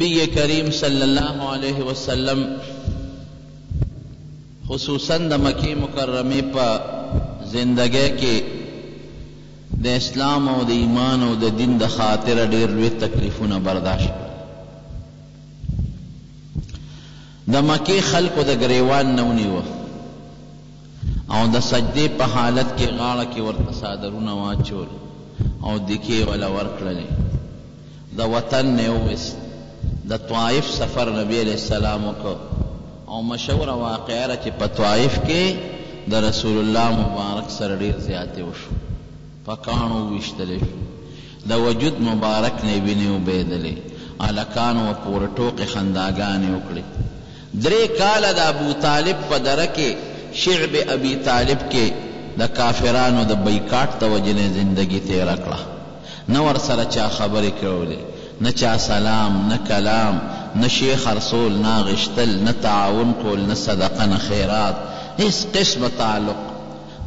نبی کریم صلی الله علیه وسلم خصوصاً د مکې مکرمې په زندګۍ کې د اسلام او د ایمان او د دین د خاطر ډېر لوی تکلیفونه برداشت کړل. د مکې خلکو د ګرېوان نه ونيوه او د سجدې په حالت کې غاړه کې ورته څادرونه واچول او ديکې يې وله ورکړلې. د وطن نه يې وويست. د طائف سفر نبي عليه السلام وکړ او مشهوره واقعه ده چې په طائف کې د رسول الله مبارک سره ډېر زياتې وشو. په کاڼو وویشتل شو د وجود مبارک نه یې وینې وبهېدلې هلکانو ور پورې ټوقې خنداګانې وکړې درې کاله د ابوطالب په دره کې شعب ابي طالب کې د کافرانو د بایکاټ د وجې نه یې زندګي تېره کړه نه ورسره چا خبرې کولې نه چا سلام نه کلام نه شیخ خرڅول نه اغېشتل نه تعاون کول نه صدقه نه خیرات هېڅ قسمه تعلق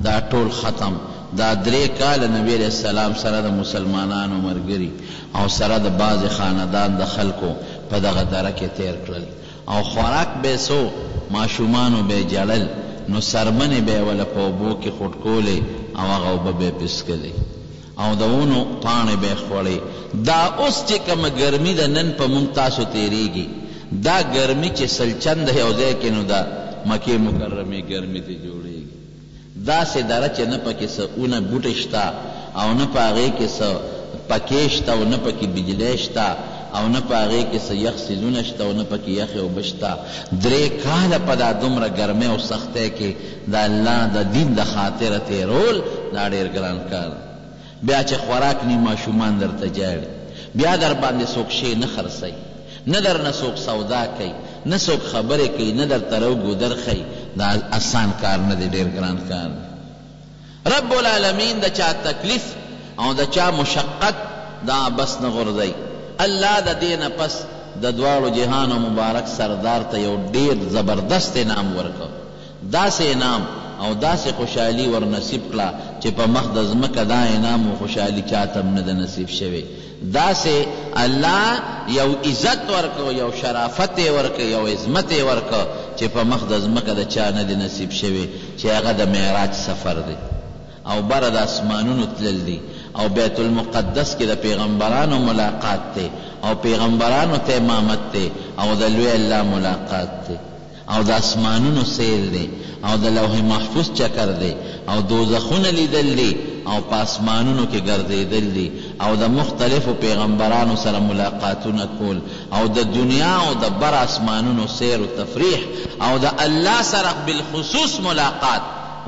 دا ټول ختم دا درې کاله نبی علیه السلام سره د مسلمانانو مرګري او سره د بعضې خاندان د خلکو په دغه دره کې تېر کړل او خوراک به یې څو ماشومانو به یې ژړل نو څرمنې به یې وله په اوبو کې خوټکولې او هغه اوبه به یې پسکلې. او د ونو پاڼې به خوړې. دا اوس چې کومه ګرمي ده نن په موږ تاسو تېرېږي دا ګرمي چې سل چنده یو ځای کې نو د مکې مکرمې ګرمي ترې جوړېږي. داسې دره چې نه پکې څه ونه بوټی شته او نه په هغې کې څه پکې شته او نه پکې بجلی شته او نه په هغې کې څه یخ څیزونه شته او نه پکې یخې اوبه شته. درې کاله په دا دومره ګرمۍ او سختۍ کې د الله د دین د خاطر تېرول دا ډېر ګران کار دی، بیا چې خوراک نهوي ماشومان درته ژاړي، بیا درباندې څوک شی نه خرڅوي، نه درنه څوک سودا کوي، نه څوک خبرې کوي، نه درته رو ګودر ښيي، دا اسان کار نه دی، ډېر ګران کار دی. رب العالمین د چا تکلیف او د چا مشقت د عبث نه غورځوي. الله د دې نه پس د دواړو جهانو مبارک سردار ته یو ډېر زبردست انعام ورکړ. داسې انعام او داسې خوشحالي ور نصیب کړه چې په مخ د ځمکه دا انعام او خوشحالي چا ته هم نه ده نصیب شوې. داسې الله یو عزت ورکړ، یو شرافت یې ورکړ، یو عظمت یې ورکړ چې په مخ د ځمکه د چا نه دی نصیب شوی چې هغه د معراج سفر دی او بره د اسمانونو تلل دي او بیت المقدس کې د پیغمبرانو ملاقات دی او پیغمبرانو ته امامت دی او د لوی الله ملاقات دی. او د اسمانونو سیر دی او د لوح محفوظ چکر دی او دوزخونه لیدل دي او په اسمانونو کې ګرځیدل دي او د مختلفو پیغمبرانو سره ملاقاتونه کول او د دنیا او د بر اسمانونو سیر و تفریح او د الله سره بالخصوص ملاقات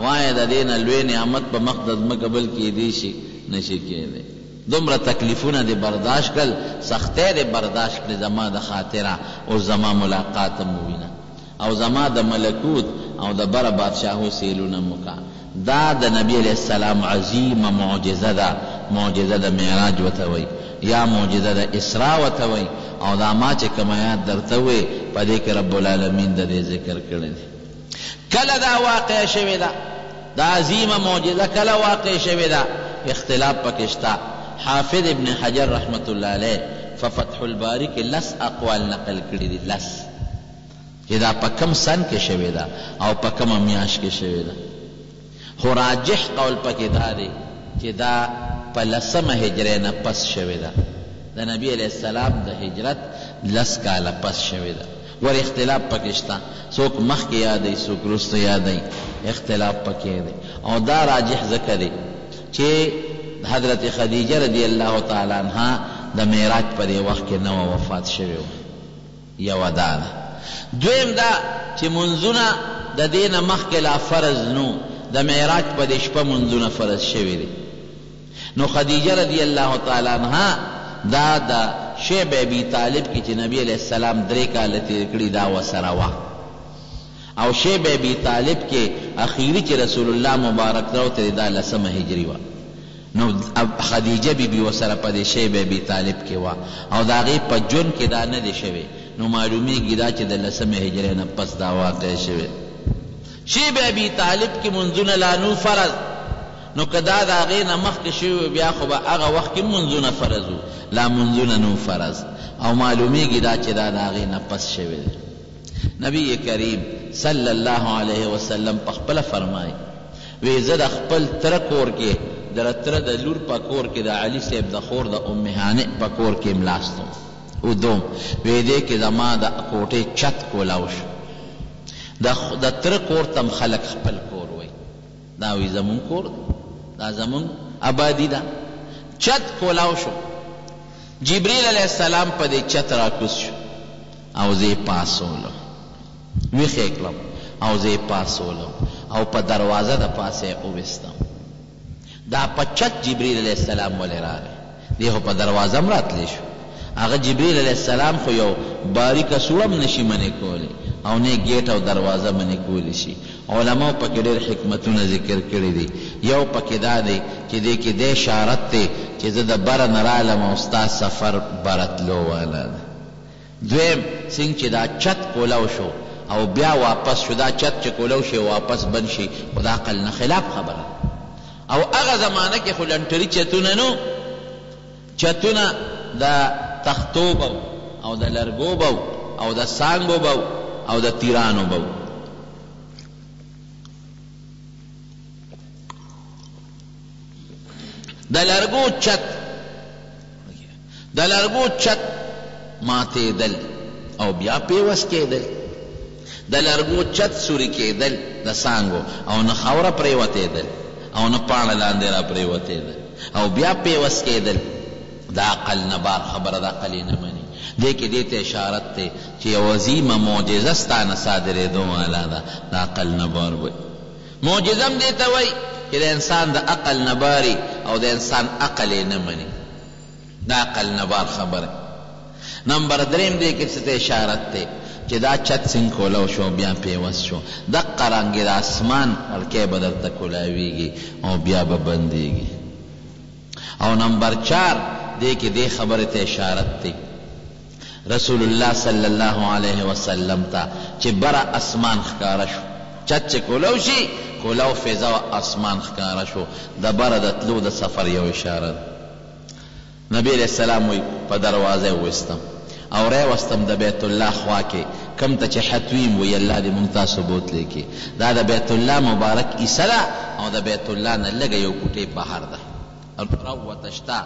وایه د دې نه لوی نعمت په مخ د ځمکه بل کیدی شي؟ نشي کیدای. دومره تکلیفونه دې برداشت کړل، سختۍ دې برداشت کړې زما د خاطره، اوس زما ملاقات هم ووینه او زما د ملکوت او د بره بادشاهو سیلون هم وکړه. دا د نبي علیه السلام عظیمه معجزه ده، معجزه د معراج ورته وایي یا معجزه د اسراء ورته وایي او دا ما چې کوم ایات درته وویل په دې کې رب العالمین د دې ذکر کړی دی. کله دا واقعه شوې ده؟ دا عظیمه معجزه کله واقع شوې ده؟ اختلاف پکې شته. حافظ ابن حجر رحمة الله علیه په فتح الباري کې لس اقوال نقل کړي دي، لس، چې دا په کوم سن کې شوې ده او په کومه میاشت کې شوې ده. خو راجح قول پکې دا دی چې دا په لسمه هجرې نه پس شوې ده، د نبي علیه السلام د هجرت لس کاله پس شوې ده، ګوره اختلاف پکې شته، څوک مخکې یادوي څوک وروسته یادوي، اختلاف پکې دی او دا راجح ځکه دی چې حضرت خدیجه رضی الله تعالی عنها د معراج په دې وخت کې نه وه وفات شوې وه. یوه دا ده دویم دا چی مونځونه د دی نه مخکی لا فرض نو د معراج په دی شپه مونځونه فرض شوی دی نو خدیجه رضی الله تعالی عنها دا د شعب ابی طالب کی چی نبی علیه السلام دری کاله تیر کړی دا وسره وه او شعب ابی طالب کی اخیری چی رسول الله مبارک راوتلی دا لسمه هجری وه. نو خدیجه بی بی ورسره په دی شیب ابی طالب کی وه او د هغی په ژوند کی دا نه دی شوی نو معلومیږی دا چی د لسمی هجری نه پس دا واقعه شوی شیب ابی طالب کی مونځونه لا نو فرض نو که دا د هغی نه مخکی شوی وی بیا خو به هغه وخت کی مونځونه فرض وو لا مونځونه نو فرض او معلومیږی دا چی دا د هغی نه پس شوی دی نبی کریم صلی الله علیه وسلم پخپله فرمایی. وې زه د خپل تره کور کې د ره تره د لور په کور کې د علي صیب د خور د ام هانئ په کور کې ملاستوم او دوم وې دې کې زما د کوټې چت کولاو شو د د تره کور ته هم خلک خپل کور وایي دا وې زمونږ کور ده دا زمونږ ابادي ده چت کولاو شو جبریل علیه السلام په دې چت راکوز شو او زه یې پاسولم ویښه یې کړم او زه یې پاڅولم او په دروازه د پاسه یې وویستم. دا په چت جبریل علیه السلام ولې راغی؟ دی خو په دروازه هم راتلی شو. هغه جبریل علیه السلام خو یو باریکه سوړه هم نشي منې کولی او نه یې ګیټ او دروازه منې کولی شي. علماو په کې ډېر حکمتونه ذکر کړي دي. یو په کې دا دی چې دې کې دی اشارت دی چې زه د بره نه رالم او ستا سفر بره تلو والا دی. دویم سینګ چې دا چت کولو شو او بیا واپس شو دا چت چې کولو شي او واپس بند شي خو د عقل نه خلاف خبره ده او هغه زمانه کې خو لنټري چتونه نه وو چتونه د تختو به وو او د لرګو به وو او د څانګو به وو او د تیرانو به وو. د لرګو چت د لرګو چت ماتېدل او بیا پېوست کېدل، د لرګو چت سوري کېدل، د څانګو او نه خاوره پرېوتېدل او نه پاڼه لاندې را پرېوتېده او بیا پېوست کېدل، د عقل نه بار خبره ده، عقل یې نه مني. دې کې دې ته اشارت دی چې یوه عظیمه معجزه ستا نه صادرېدو والا ده، د عقل نه بار به یې. معجزه هم دې ته وایي چې د انسان د عقل نه بار یې او د انسان عقل یې نه مني. دا عقل نه بار خبره. نمبر دریم دې کې څه ته اشارت دی چې دا چت سنګ کولو شو او بیا پرې وس شو. دقه رنګې د اسمان کړکۍ به درته کولاویږي او بیا به بندیږي. او نمبر چار دې کې دې خبرې ته اشارت دی. رسول الله صلی الله علیه وسلم ته چې بره اسمان ښکاره شو چت چې کولو شي کولو فضا او اسمان ښکاره شو د بره د تلو د سفر یو اشاره ده نبی علیه السلام وایي په دروازه وویستم او رې وستم د بیت الله خوا کې کم ته چې حتویم وایي الله دې مونږ تاسو بوتلی کې دا د بیت الله مبارک ایسه ده او د بیت الله نه لږه یو کوټې بهر ده. راووته شته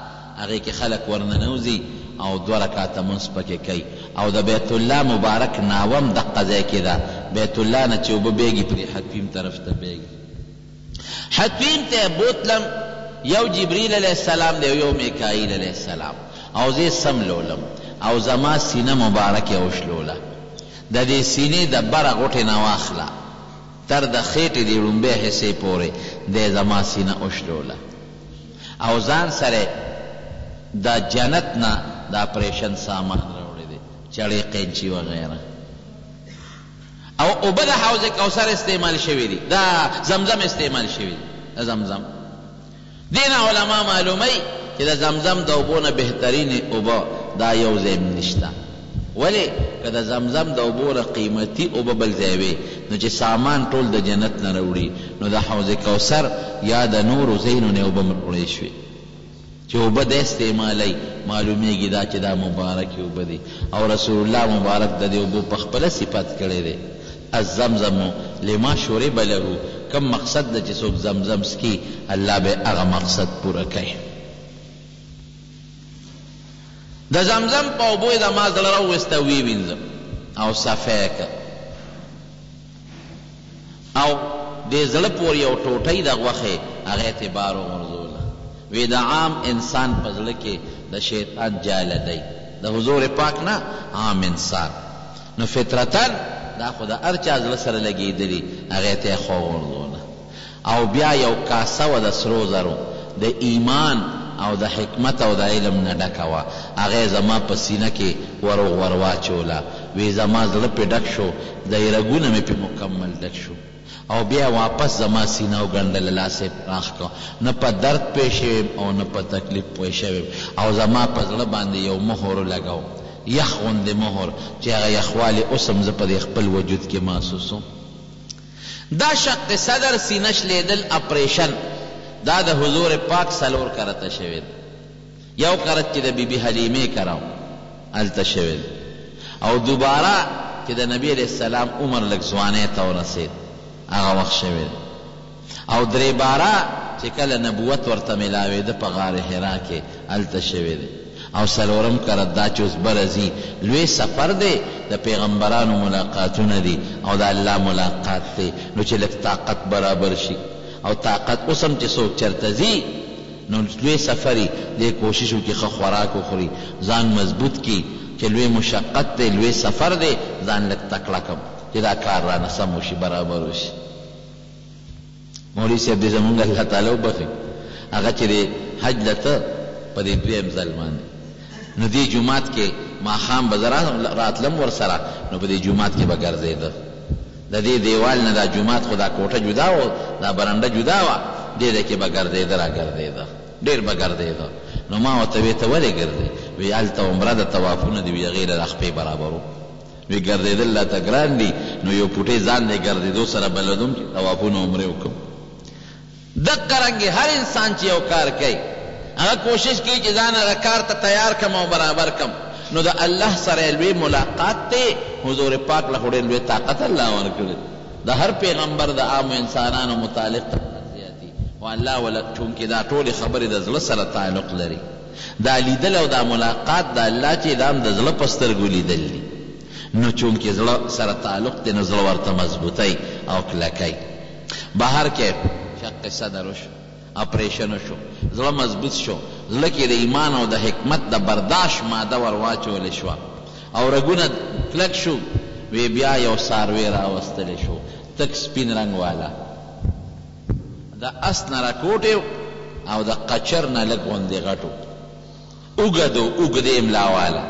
هغې کې خلک ورننوځي او دوه رکعته لمونځ پکې کوي او د بیت الله مبارک ناوه هم دقه ځای کې ده، بیت الله نه چې اوبه بیږي پرې حطویم طرف ته بیږي. حطویم ته بوتلم یو جبریل علیه السلام دی او یو میکاییل علیه السلام او زه څملولم او زما سینه مبارکه وشلوله، د دې سینې د بره غوټې نه واخله. تر د خېټې دې ړومبی حصې پورې دی زما سینه وشلوله او ځان سره یې د جنت نه د اپرېشن سامان راوړی دی، چړې، قینچي وغیره او اوبه د حوض کوثر استعمال شوې دي، د زمزم استعمال شوې دي، د زمزم. دې نه علماء معلوموي چې د زمزم د اوبو نه بهترينې اوبه دا يو ځای هم نشته، ولې که د زمزم د اوبو نه قيمتي اوبه بل ځای وې نو چې سامان ټول د جنت نه راوړي نو د حوض کوثر يا د نورو ځايونو نه اوبه هم راوړی شوې چې اوبه دی استعمالوي معلوميږي دا چې دا مبارکې اوبه دي او رسول الله مبارک ددې اوبو پخپله صفت کړی دی. الزمزم لما شرب له کوم مقصد له چې څوک زمزم څکي الله به هغه مقصد پوره کړي د زمزم په اوبو یې زما زړه راوویست او ویې وینځم او صفا یې کړ او د زړه پورې یو ټوټه د غوښې هغه ته بار وغورځوله وی د عام انسان په زړه کې د شیطان جاله دی د حضور پاک نه عام انسان نو فطرتاً دا خو د هر چا زړه سره لګېدلي، هغې ته یې خو غورځوله او بیا یو کاسه وه د سرو زرو، د ایمان او د حکمت او د علم نه ډکه وه، هغه یې زما په سینه کې وروغورواچوله، وي زما زړه پرې ډک شو، دی رګونه مې پرې مکمل ډک شو. او بیا یې واپس زما سینه او ګنډه له لاسه یې پراخ کړ، نه په درد پوه شوی یم او نه په تکلیف پوه شوی یم او زما په زړه باندې یو مهر ولګاوه، یخ غوندې مهر، چې هغه یخوالی اوس هم زه په دې خپل وجود کې محسوسوم. دا شق صدر، سینه شلیدل، اپریشن، دا د حضور پاک څلور کرته شوی دی. یو قرت چې د بي بي حلیمې کره وو هلته شوی دی او دوباره چې د نبي علیه السلام عمر لږ ځوانۍ ته ورسېد هغه وخت شوی دی او درې باره چې کله نبوت ورته ملاوېده په غار حرا کې هلته شوی دی او څلورم قرت دا چې اوس بره ځي لوی سفر دی د پیغمبرانو ملاقاتونه دي او د الله ملاقات دی نو چې لږ طاقت برابر شي او طاقت اوس هم چې څوک چېرته ځي نو لوی سفر یی دی کوشش وکی ښه خوراک وخوری ځان مضبوط کی چه لوی مشقت دی لوی سفر دی ځان لږ تکړه کړم چه دا کار رانه سم وشی برابر وشی مولوی صاحب دی زمونږ الله تعالی وبخښی هغه چه دی حج له ته په دی دویم ځل باندی نو دی جومات کی ماښام به زه راتلم ورسره نو په دی جومات کی به ګرځیده. د دې دېوال نه دا جومات خو دا کوټه جدا وه، دا برنډه جدا وه، دې ځای کې به ګرځېده را ګرځېده، ډېر به ګرځېده، نو ما ورته وې ته ولې ګرځې؟ وې هلته عمره ده طوافونه دې وي هغې له رخپې برابرو، وې ګرځېدل راته ګران دي، نو یو پوټې ځان دې ګرځېدو سره بلدوم چې طوافونه عمرې وکړم، دقه رنګ هر انسان چې یو کار کوي هغه کوشش کوي چې ځان هغه کار ته تیار کړم او برابر کړم نو د الله سره یې لوی ملاقات دی، حضور پاک له خو ډېر لوی طاقت الله ورکړی دی، د هر پیغمبر د عامو انسانانو متعلق طاقت زیاتي خو الله وله چونکه دا ټولې خبرې د زړه سره تعلق لري دا لیدل او دا ملاقات د الله چې دا هم د زړه په سترګو لیدل دي نو چونکه زړه سره تعلق دی نو زړه ورته مضبوطوي او کلکوي. بهر کې چا قصه در وشو اپرېشن وشو زړه مضبوط شو زړه کې د ایمان او د حکمت د برداشت ماده ور واچول شوه او رګونه کلک شو وې بیا یو څاروی راوستل شو تک سپین رنګ والا د اس نه راکوټې او د قچر نه لږ غوندې غټ و. اوږد و اوږدې ملا واله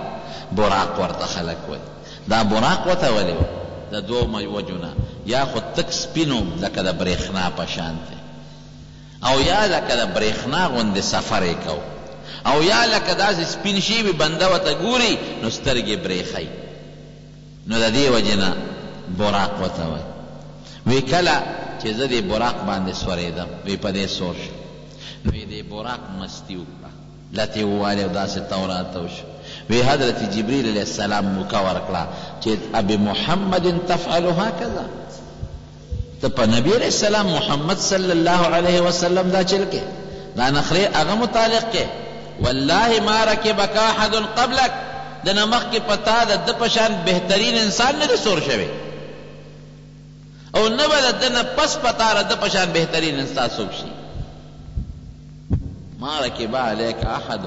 براق ورته خلک وایي. دا براق وته ولې وایي؟ د دوو وجو نه، یا خو تک سپین و لکه د برېښنا په شانتې او یا لکه د برېښنا غوندې سفر یې کاوه او یا لکه داسې سپین شی وي بنده ورته ګوري نو سترګې یې برېښي نو د دې وجې نه براق وته وایي. وي کله چې زه دې براق باندې سورېدم وي په دې سور شوم نو یې دې براق مستي وکړه. لتې ووالې او داسې تاو راتاو شو، وې حضرت جبريل عليه السلام موکه ورکړه چې ابمحمد تفعل هکذا، ته په نبي عليه السلام محمد صلی الله عليه وسلم دا چل کې، دا نخرې هغه متعلق کې، والله ما رکبک احد قبلک، دنه مخکې په تا د ده په شان بهترين انسان نه دی سور شوی. او نه به د ده نه پس په تا د ده په شان بهترین انسان څوک شي. ما رکب علیک احد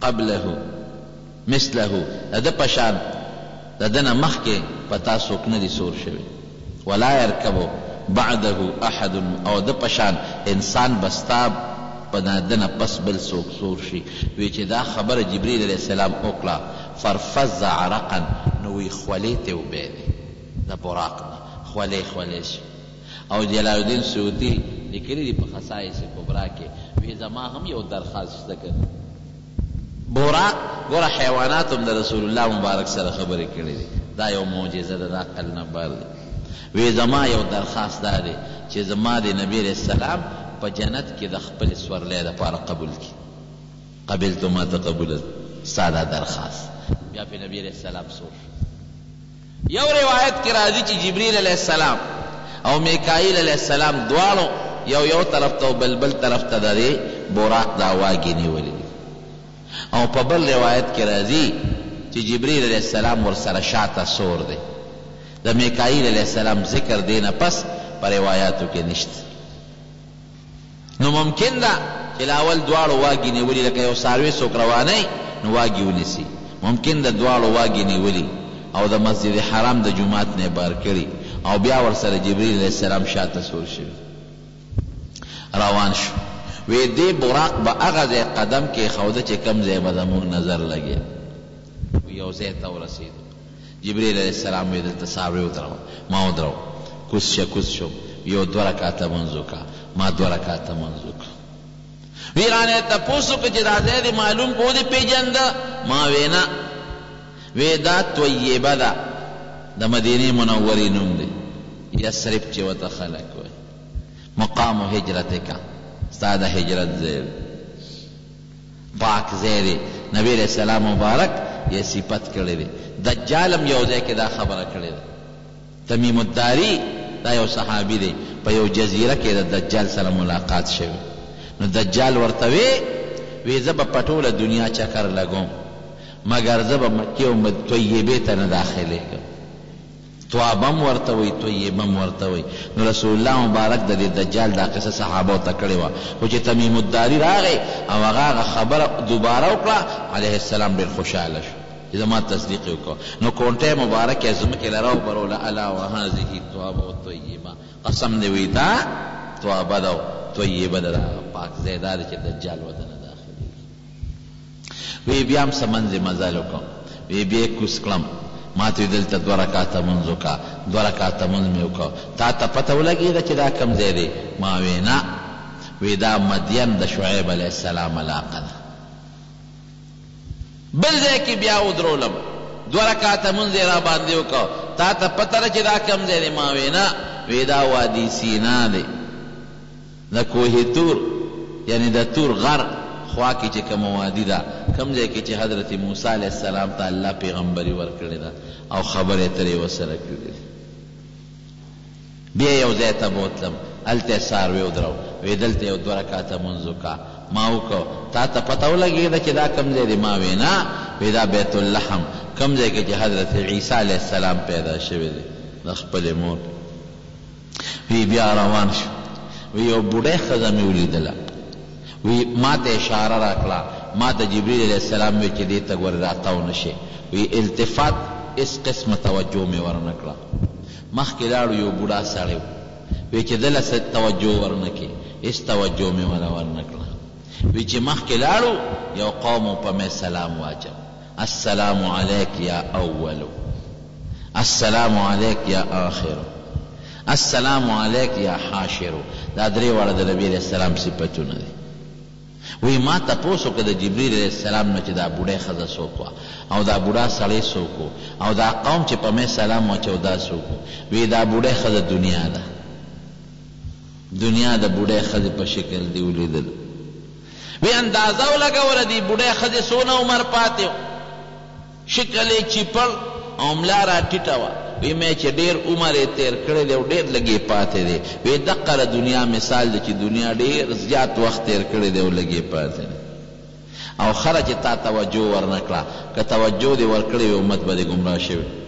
قبله مثله د ده په شان د ده نه مخکې په تا څوک نه دي سور شوي، ولا یرکب بعده احد او د ده په شان انسان به ستا په د ده نه پس بل څوک سور شي. وي چې دا خبره جبریل علیه السلام وکړه، فرفض عرقا نو وي خولې ترې وبهېدې. د براق نه خولې خولې شو او جلال الدين سيوطي ليکلي دي په خصائص کبرا کې وي زما هم يو درخواست شته که براق ګوره حيواناتو هم د رسول الله مبارک سره خبرې کړې دي دا يو معجزه ده دا عقل نه بر دي وي زما يو درخواست دا دی چې زما دې نبي عليه السلام په جنت کې د خپلې سورلۍ لپاره قبول کړي قبلت ما تقبل ستا دا درخواست بيا پرې نبي عليه السلام سور شو. یو روایت کې راځي چې جبریل علیه السلام او میکاییل علیه السلام دواړو یو یو طرف ته او بل بل طرف ته د دې بوراق دا واګې نیولې دي او په بل روایت کې راځي چې جبریل علیه السلام ورسره شاته سور دی د میکاییل علیه السلام ذکر دې نه پس په روایاتو کې نشته. نو ممکن ده چې له اول دواړو واګي نيولي لکه يو څاروی څوک روانوي نو واګي ونيسي ممکن ده دواړو واګي نيولي او د مسجد حرام د جومات نه يې بهر کړي او بيا ورسره جبريل عليه السلام شاته سور شوي روان شو وې دې براق به هغه ځای قدم کېښوده چې کوم ځای به زموږ نظر لګېد نو يو ځای ته ورسېدو. جبرئیل علیه السلام مې دلته څاروی ودراوه، ما ودراوه، کوز شه کوز شوم، یو دوه رکعته لمونځ وکړه، ما دوه رکعته لمونځ وکړ، وی رانه تپوس وکړ چې دا ځای دې معلوم کړ، ودې پېژنده؟ ما وې نه، وې دا طیبه ده، د مدینې منورې نوم دی، یثرب چې ورته خلک وایي، مقام هجرتک، ستا د هجرت ځای دی. پاک ځای دی نبی علیه السلام مبارک یې صفت کړی دی دجال هم یو ځای کې دا خبره کړی ده تمیم الداری دا یو صحابی دی په یو جزیره کې د دجال سره ملاقات شوی نو دجال ورته وې وې زه به په ټوله دنیا چکر لګوم مګر زه به مکې او طیبې ته نه داخلیږم. تواب هم ورته وایي، طیب هم ورته وایي، نو رسول الله مبارک د دې دجال دا قصه صحابو ته کړې وه، خو چې تمیم الداري راغی او هغه هغه خبره دوباره وکړه، علیه السلام ډېر خوشحاله شو چې زما تصدیق یې وکړ، نو کونټۍ مبارکه یې ځمکې له راوبروله، الا وهذه توابه طیبه، قسم دې وي دا توابه ده او طیبه ده، دا هغه پاک ځای دا دی چې دجال ورته نه داخلېږي. وې بيا هم څه منځې مزل وکړم وې بيا يې کوز کړم ماته وې دلته دوه رکعته لمونځ وکړه دوه رکعته لمونځ مې وکړ تاته پته ولګېده چې دا کوم ځای دی ما وې نه وې دا مدين د شعيب عليه السلام علاقه ده بل ځای کې بيا ودرولم دوه رکعته لمونځ يې راباندې وکړ تاته پته ده چې دا کوم ځای دی ما وې نه وې دا وادي سينا دی د کوه طور یعنې د طور غر خوا کې چې کومه وادي ده، کوم ځای کې چې حضرت موسی علیه السلام ته الله پیغمبري ورکړې ده او خبرې اترې یې ورسره کړې دي. بیا یو ځای ته بوتلم، هلته یې څاروی ودراوه، ویې دلته یو دوه رکعته لمونځ وکړه، ما وکړ، تا ته پته ولګېده چې دا کوم ځای دی؟ ما وې نه، وې دا بیت اللحم کوم ځای کې چې حضرت عیسی علیه السلام پیدا شوی دی د خپلې مور. وي بيا روان شو وي يوه بوډۍ ښځه مې وليدله وي ما ته يې اشاره راکړه ما ته جبريل عليه السلام وې چې دې ته ګورې راتاو نه شې وي التفات هيڅ قسمه توجه مې ورنه کړه مخکې لاړو يو بوډا سړی و وي چې ده له څه توجه ورنه کړي هيڅ توجه مې وله ورنه کړه وي چې مخکې لاړو يو قوم و په مې سلام واچاوه. السلام علیک یا اول السلام علیک یا آخر السلام علیک یا حاشر دا درې واړه د نبی علیه السلام صفتونه دي وی ما تپوس وکړ د جبریل علیه السلام نه چې دا بوډۍ ښځه څوک وه او دا بوډا سړی څوک و او دا قوم چې په مې سلام واچو دا څوک و وی دا بوډۍ ښځه دنیا ده دنیا د بوډۍ ښځې په شکل دې ولیدل وی اندازه ولګوله دی بوډۍ ښځې څونه عمر پاتې و، شکل یې چیپړ او ملا را ټیټه وه، وی مې چې ډیر عمر یې تیر کړی دی او ډیر لږ یې پاتې دی، وی دقه د دنیا مثال دی چې دنیا ډیر زیات وخت تیر کړی دی او لږ یې پاتې دی او خره چې تا توجه ورنه کړه که توجه دې ورکړې وی امت به دې ګمراه شوی وی.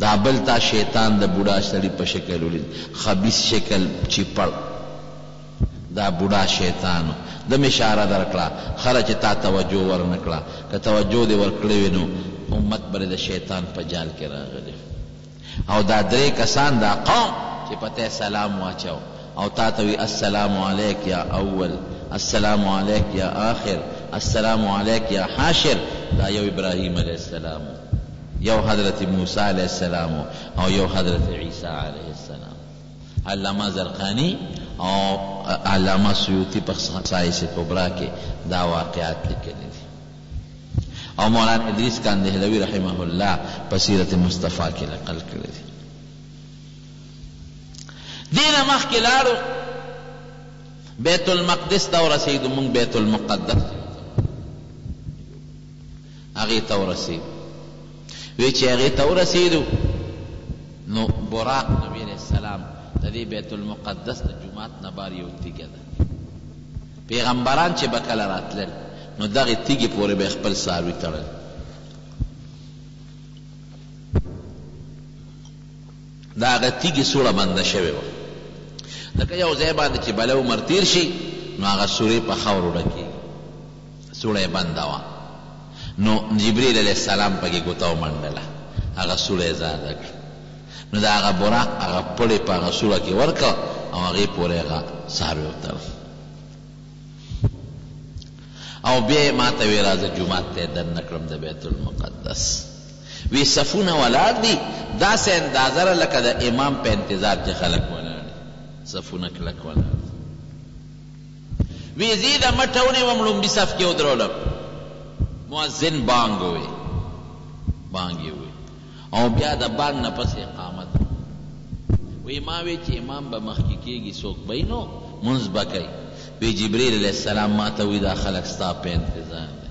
دا بل تا شیطان د بوډا سړي په شکل ولید، خبیث شکل، چیپړ. دا بوډا شیطان دم اشاره درکړه خره چې تا توجه ورنکړه که توجه دې ورکړې وی نو امت به دې د شیطان په جال کې راغلی او دا درې کسان دا قوم چې په ته سلام واچاو او تا ته وی السلام علیک یا اول السلام علیک یا آخر السلام علیک یا حاشر دا یو ابراهیم علیه السلام وو یو حضرت موسی علیه السلام وو او یو حضرت عیسی علیه السلام. علامه زرقاني او علامه سيوطي په خصائص کبرا کي دا واقعات ليکلي دي او مولانا ادريس کان دهلوي رحمه الله په سيرت مصطفی کي نقل کړي دي. دې نه مخکي لاړو بيت المقدس ته ورسېدو، موږ بيت المقدس هغې ته ورسېدو. وې چې هغې ته ورسېدو نو براق نبي عليه السلام د دې بيت المقدس د جومات نه بار يو تيږه ده. پېغمبران چې به کله راتلل نو دغې تيږې پورې به يې خپل څاروي تړل. د هغه تيږې سوړه بنده شوې وه. ځکه يو ځای باندې چې بله عمر تېر شي نو هغه سورې په خاورو ډکېږي. سوړی بنده وه نو جبريل عليه السلام پکې ګوته ومنډله هغه سوړی ازاده کړ نو د هغه براق هغه پړی په هغه سوړه کې ورکړ او هغې پورې هغه څاروی وتړل او بیا یې ماته وی راځه جومات ته دننه کړم د بیت المقدس وی صفونه ولاړ دي داسې اندازه لکه د امام په انتظار چې خلک ولاړ دي صفونه کلک ولاړ وي زي د مټه ونيوم ړومبي صف کي ودرولم مؤذن بانګ ووي بانګ يې ووي او بيا د بانګ نه پس اقامت وي ما وي چي امام به مخکي کيږي څوک به نو منځ به کوي وي جبريل عليه السلام ما ته وي دا خلک ستا په انتظار دي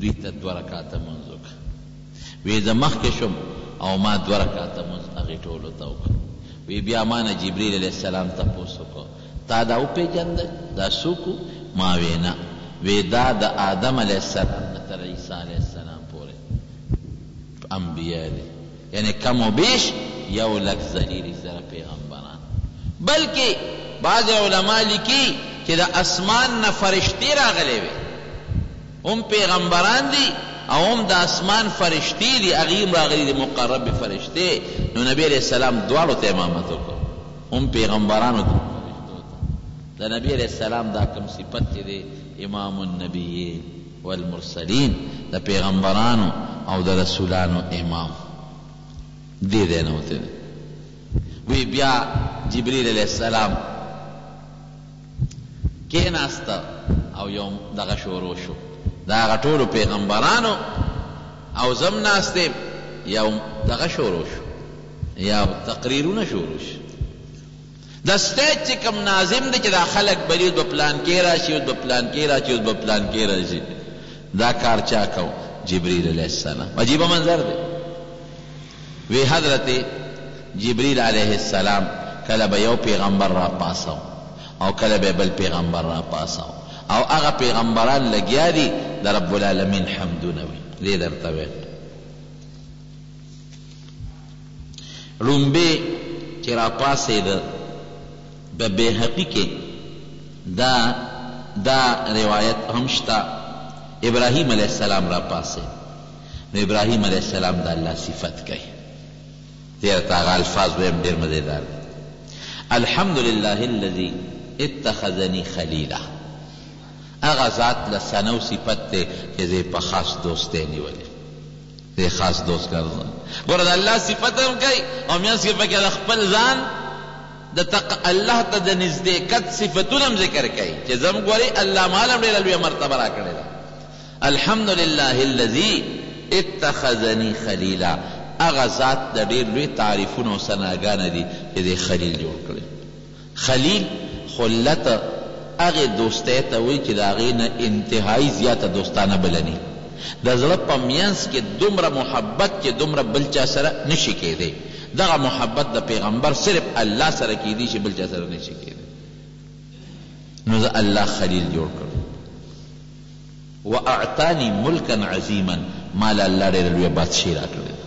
دوی ته دوه رکعته منځ وکړه وي زه مخکي شوم او ما دوه رکعته منځ هغوی ټولو ته وکړ وي بيا ما نه جبريل عليه السلام تپوس وکړ تا دا وپېژنده؟ دا څوک و؟ ما وې نه. وې دا د آدم علیه السلام نه تر عیسی علیه السلام پورې انبیا دي. یعنې کم و بیش یو لک ځلیریش زره پیغمبران. بلکې بعضې علما لیکي چې د اسمان نه فرشتې راغلې وې. هم پیغمبران دي او هم د اسمان فرشتې دي هغوی هم راغلي دي مقربې فرشتې. نو نبي علیه السلام دواړو ته امامت وکړ. هم پیغمبرانو ته هم فرشتو ته د نبی علیه السلام دا کوم صفت چې دی امام النبیین والمرسلین د پیغمبرانو او د رسولانو امام دې ځای نه وتلی وی بیا جبریل علیه السلام کیناست او یو دغه شروع شو د هغه ټولو پیغمبرانو او زم ناستې یو دغه شروع شو یو تقریرونه شروع شو د سټیج چې کوم ناظم دی چې دا خلک بری د پلان کې راشي او د پلان کې راشي او د پلان کې راشي دا کار چا کو جبرئیل علیه السلام عجیب منظر دی وی حضرت جبریل علیه السلام کله به یو پیغمبر راپاڅاو او کله به بل پیغمبر راپاڅاو او هغه پیغمبران لګیا دی د رب العالمین حمدونه وی دی درته ویل ړومبی چه راپاڅیده به بیهقی که دا دا روایت هم شته ابراهیم علیه السلام راپاڅید نو ابراهیم علیه السلام د الله صفت کوي ډېره ته هغه الفاظ ویم ډېر مزېدار دي الحمد لله الذي اتخذني خلیلا هغه ذات له ثنا او صفت دی چې زه یې په خاص دوست دی نیولی زه یې خاص دوست ګرځوم ګوره د الله صفت هم کوي او منځ کې پکې د خپل ځان د تق الله ته د نزدېکت صفتونه هم ذکر کوي چې زم ګوري الله مالم ډېره لویه مرتبه راکړې ده الحمد لله الذي اتخذني خليلا هغه ذات د ډېر لوی تعريفونه او ثناګانه دي چې دی خليل جوړ کړی خليل خلت هغې دوستۍ ته وایي چې د هغې نه انتهايي زياته دوستانه بله ني د زړه په مينځ کې دومره محبت چې دومره بل چا سره نشي کېدی دغه محبت د پېغمبر صرف الله سره کېدی شي بل چا سره نشي کېدی نو زه الله خليل جوړ کړ. واعطانی ملکا عظیما ماله الله ډیره لویه بادشاهی راکړی ده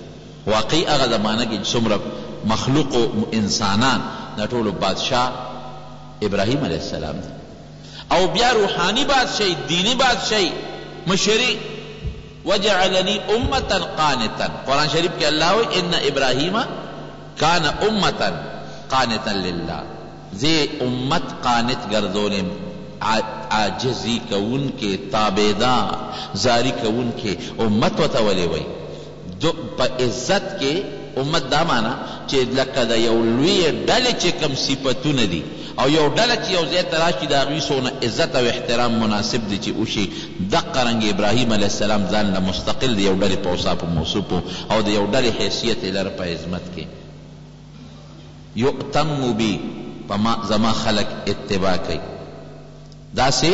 واقعی هغه زمانه کی چی څومره مخلوق او انسانان د ټولو بادشاه ابراهیم علیه السلام دی او بیا روحانی بادشاهی دینی بادشاهی مشری وجعلنی امتا قانتا قرآن شریف کی الله وایی ان ابراهیم کان امتا قانتا لله زۀ امت قانت ګرځولم، عاجزي کوونکې، تابعدار، زاري کوونکې، امت ورته ولې وائي؟ د په عزت کې امت دا معنی چې لکه د یو لویې ډلې چې کوم صفتونه دي او یو ډله چې یو ځای ته راشي د هغوي څونه عزت او احترام مناسب دي چې وشي دقه رنګ ابراهیم علیه السلام ځان له مستقل د یو ډلې په اوصافو موصوف ؤ او د یو ډلې حیثیت ئې لرۀ په عظمت کې یؤتم بی، په ما زما خلک اتباع کوي. داسې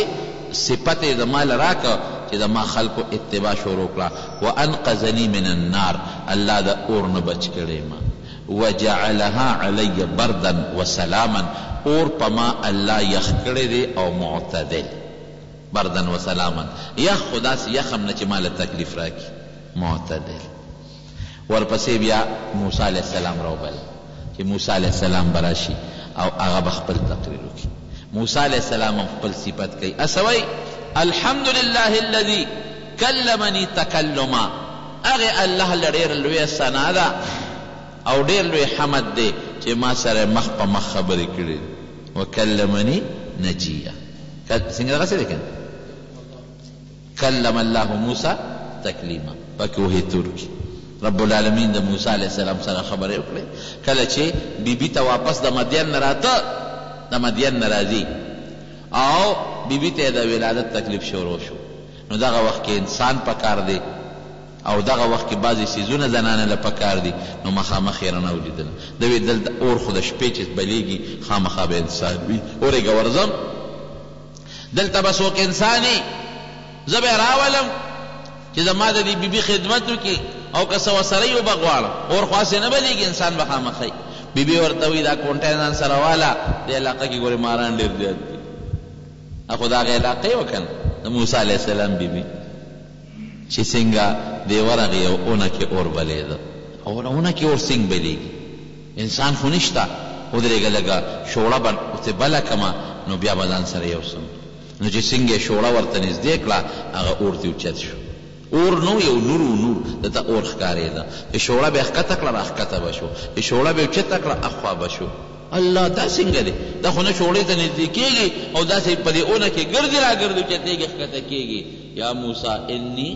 صفت یې زما له راکړ چې د ما خلکو اتباع شروع کړه. وانقذنی من النار، الله د اور نه بچ کړی ما. وجعلها علی بردا وسلاما، اور په ما الله یخ کړی دی او معتدل. بردا وسلاما، یخ خو داسې یخ هم نه چې ما له تکلیف راکړي. معتدل. ورپسې بیا موسی علیه السلام راوبلل چې موسی علیه السلام به راشي او هغه به خپل تقریر وکړي. موسی علیه السلام هم خپل صفت کوي او څه وایي، الحمد لله الذي کلمني تکلما، هغه الله له ډېره لویه ثنا ده او ډېر لوی حمد دی چې ما سره مخ په مخ خبرې کړې دي، وکلمني نجیا. څنګه دغسې دی که نه؟ کلم الله موسی تکلیما په کوه طور کې رب العالمین د موسی علیه السلام سره خبرې وکړې کله چې بي بي ته واپس د مدین نه راته د مدین نه راځي او بي بي ته د ولادت تکلیف شروع شو نو دغه وخت کې انسان پکار دی او دغه وخت کې بعضې څیزونه زنانه له پکار دي نو مخامخ یې رانه ولیدل ده وې دلته اور خو د شپې چې بلیږي خامخا به انسان وي اورېږه ورځم دلته به څوک انسان وي، زه به یې راولم چې زما د دې بي بي خدمت وکړي او که څه ورسره وي وبه غواړم، اور خو هسې نه بلېږي، انسان به خامخا وي. بي بي ورته وایي، دا کونټه یې ځان سره واله، دې علاقه کې ګورې ماران ډېر زیات دي. دا خو د هغې علاقه وه که نه، د موسی علیه السلام بي بي چې څنګه دې ورغی او اونه کې اور بلېده، اور اونه کې اور څنګه بلېږي؟ انسان خو نشته ودرېږه لږه شوړه به ورته بله کړم نو بیا به ځان سره یوسم نو چې څنګه یې شوړه ورته نږدې کړه هغه اور ترې اوچت شو اور نه و یو نور و نور ده ته اور ښکارېده چې شوړه به یې ښکته کړه راښکته به شو چې شوړه به یې اوچته کړه اخوا به شو الله دا څنګه دی دا خو نه شوړې ته نږدې کېږي او داسې په دې اونه کې ګرځي راګرځي اوچتېږي ښکته کېږي یا موسی انی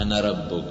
انا ربک.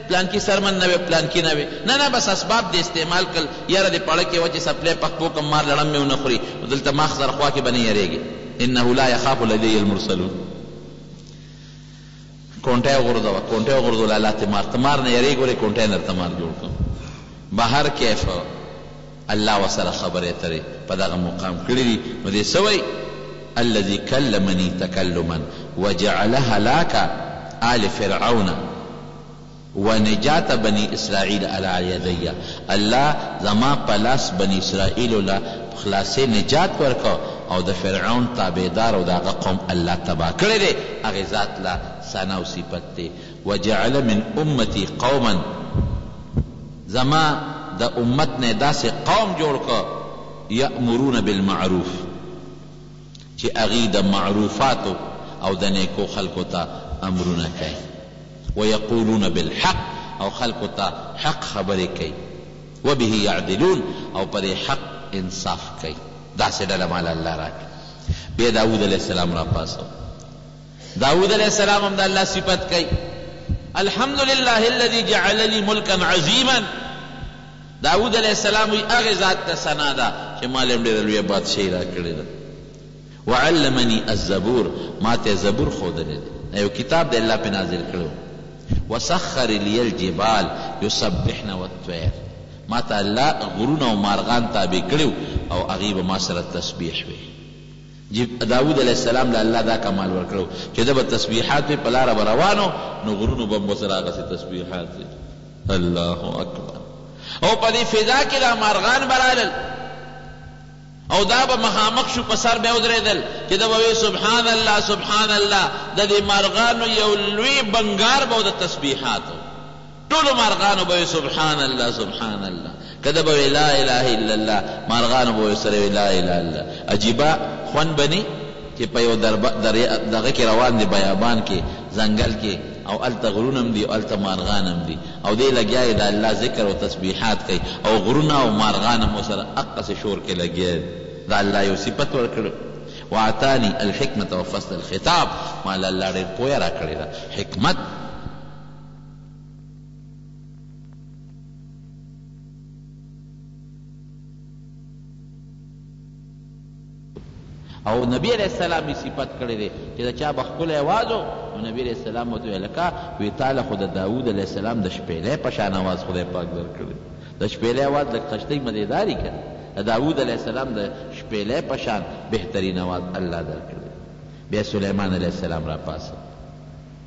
پلانکي سرمن نه وې پلانکي نه وې نه نه بس اسباب دې استعمال کړل ياره دې پړه کې وه چې څپلۍ پخ پو کړم مار لړم مې ونه خوري نو دلته ماخ سره خوا کې به نه يرېږې انه لا يخاف لدي المرسلون کونټه وغورځوه کونټه وغورځوه لالا ته مار ته مار نه يرېږې ورې کونټه نه درته مار جوړ کړم بهر کيف الله ورسره خبرې اترې په دغه مقام کړې دي نو دې څه وایي الذي کلمني تکلما وجعل هلاک آل فرعون ونجاة بني اسرائیل علی یدی الله زما په لاس بني اسرائیلو له خلاصې نجات ورکړ او د فرعون تابعدار او د هغه قوم الله تباه کړی دی هغه ذات له ثنا او صفت دی. وجعل من امتی قوما زما د امت نه داسې قوم جوړ که یأمرون بالمعروف چې هغوی د معروفاتو او د نیکو خلکو ته امرونه کوي ویقولون بالحق او خلکو ته حق خبرې کوي وبه یعدلون او په دې حق انصاف کوي داسې ډله ماله الله راکړي بیا داود علیه السلام راپاڅو. داود علیه السلام هم د الله صفت کوي، الحمد لله الذي جعل لي ملکا عظیما، داود علیه السلام وایي، هغه ذات ته ثنا ده چې ماله هم ډېره لویه بادشاهي راکړې ده، وعلمني الزبور، ماته یې زبور ښودلی دی، دا یو کتاب دی الله پرې نازل کړی و، وسخر لي الجبال یسبحن والطیر، ماته الله غرونه او مارغان تابع کړي وو او هغوی به ما سره تسبیح ویل. جب داود علیه السلام له الله دا کمال ورکړی وو چه ده به تسبیحات وی په لاره به روان وو نو غرونو به هم ورسره هغسی تسبیحات وی الله اکبر او په دی فضا کی دا مارغان به رالل او دا به مخامخ شو په سر به ودریدل چه ده به وی سبحان الله سبحان الله ددی مارغانو یو لوی بنګار به وو د تسبیحاتو ټولو مارغانو به وې سبحان الله سبحان الله که ده به وې لا اله الا الله مارغانو به ورسره وې لا اله الا الله عجیبه خوند به نۀ چې په یو دغه کې روان دی بیابان کې ځنګل کې او هلته غرونه هم دي او هلته مارغان هم دي او دی لګیا دی د الله ذکر او تسبیحات کوي او غرونه او مارغان هم ورسره اقصې شور کې لګیا دي د الله یو صفت ورکړی وعطانی الحکمة وفصل الخطاب ماله الله ډېر پوهه راکړې ده حکمت او نبی علیہ السلام یې صفت کړی دی چې د چا به ښکلی اواز و نو نبی علیه السلام ورته ویل لکه وی تاله خو د داوود علیه السلام د شپېلۍ په شان اواز خدای پاک درکړی د شپېلۍ اواز لږ خشتۍ مزېداري که د داوود علیه السلام د شپېلۍ په شان بهترین اواز الله درکړی بیا سلیمان علیه السلام راپاڅېد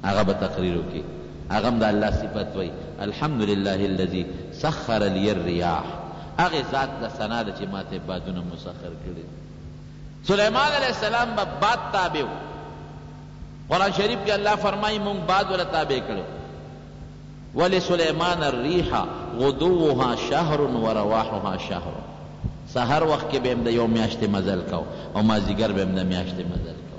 هغه به تقریر وکړي هغه هم د الله صفت وایي الحمد لله الذي سخر لي الرياح هغه ذات له ثنا ده چې ماته بادونه مسخر کړي دي سلیمان علیه السلام به باد تابع و قرآن شریف کې الله فرمایي مونږ باد ولا تابع کړو ولسلیمان الريح غدوها شهر ورواحها شهر سحر وخت کې به هم د یو میاشتې مزل کو او مازیګر به هم د میاشتې مزل کو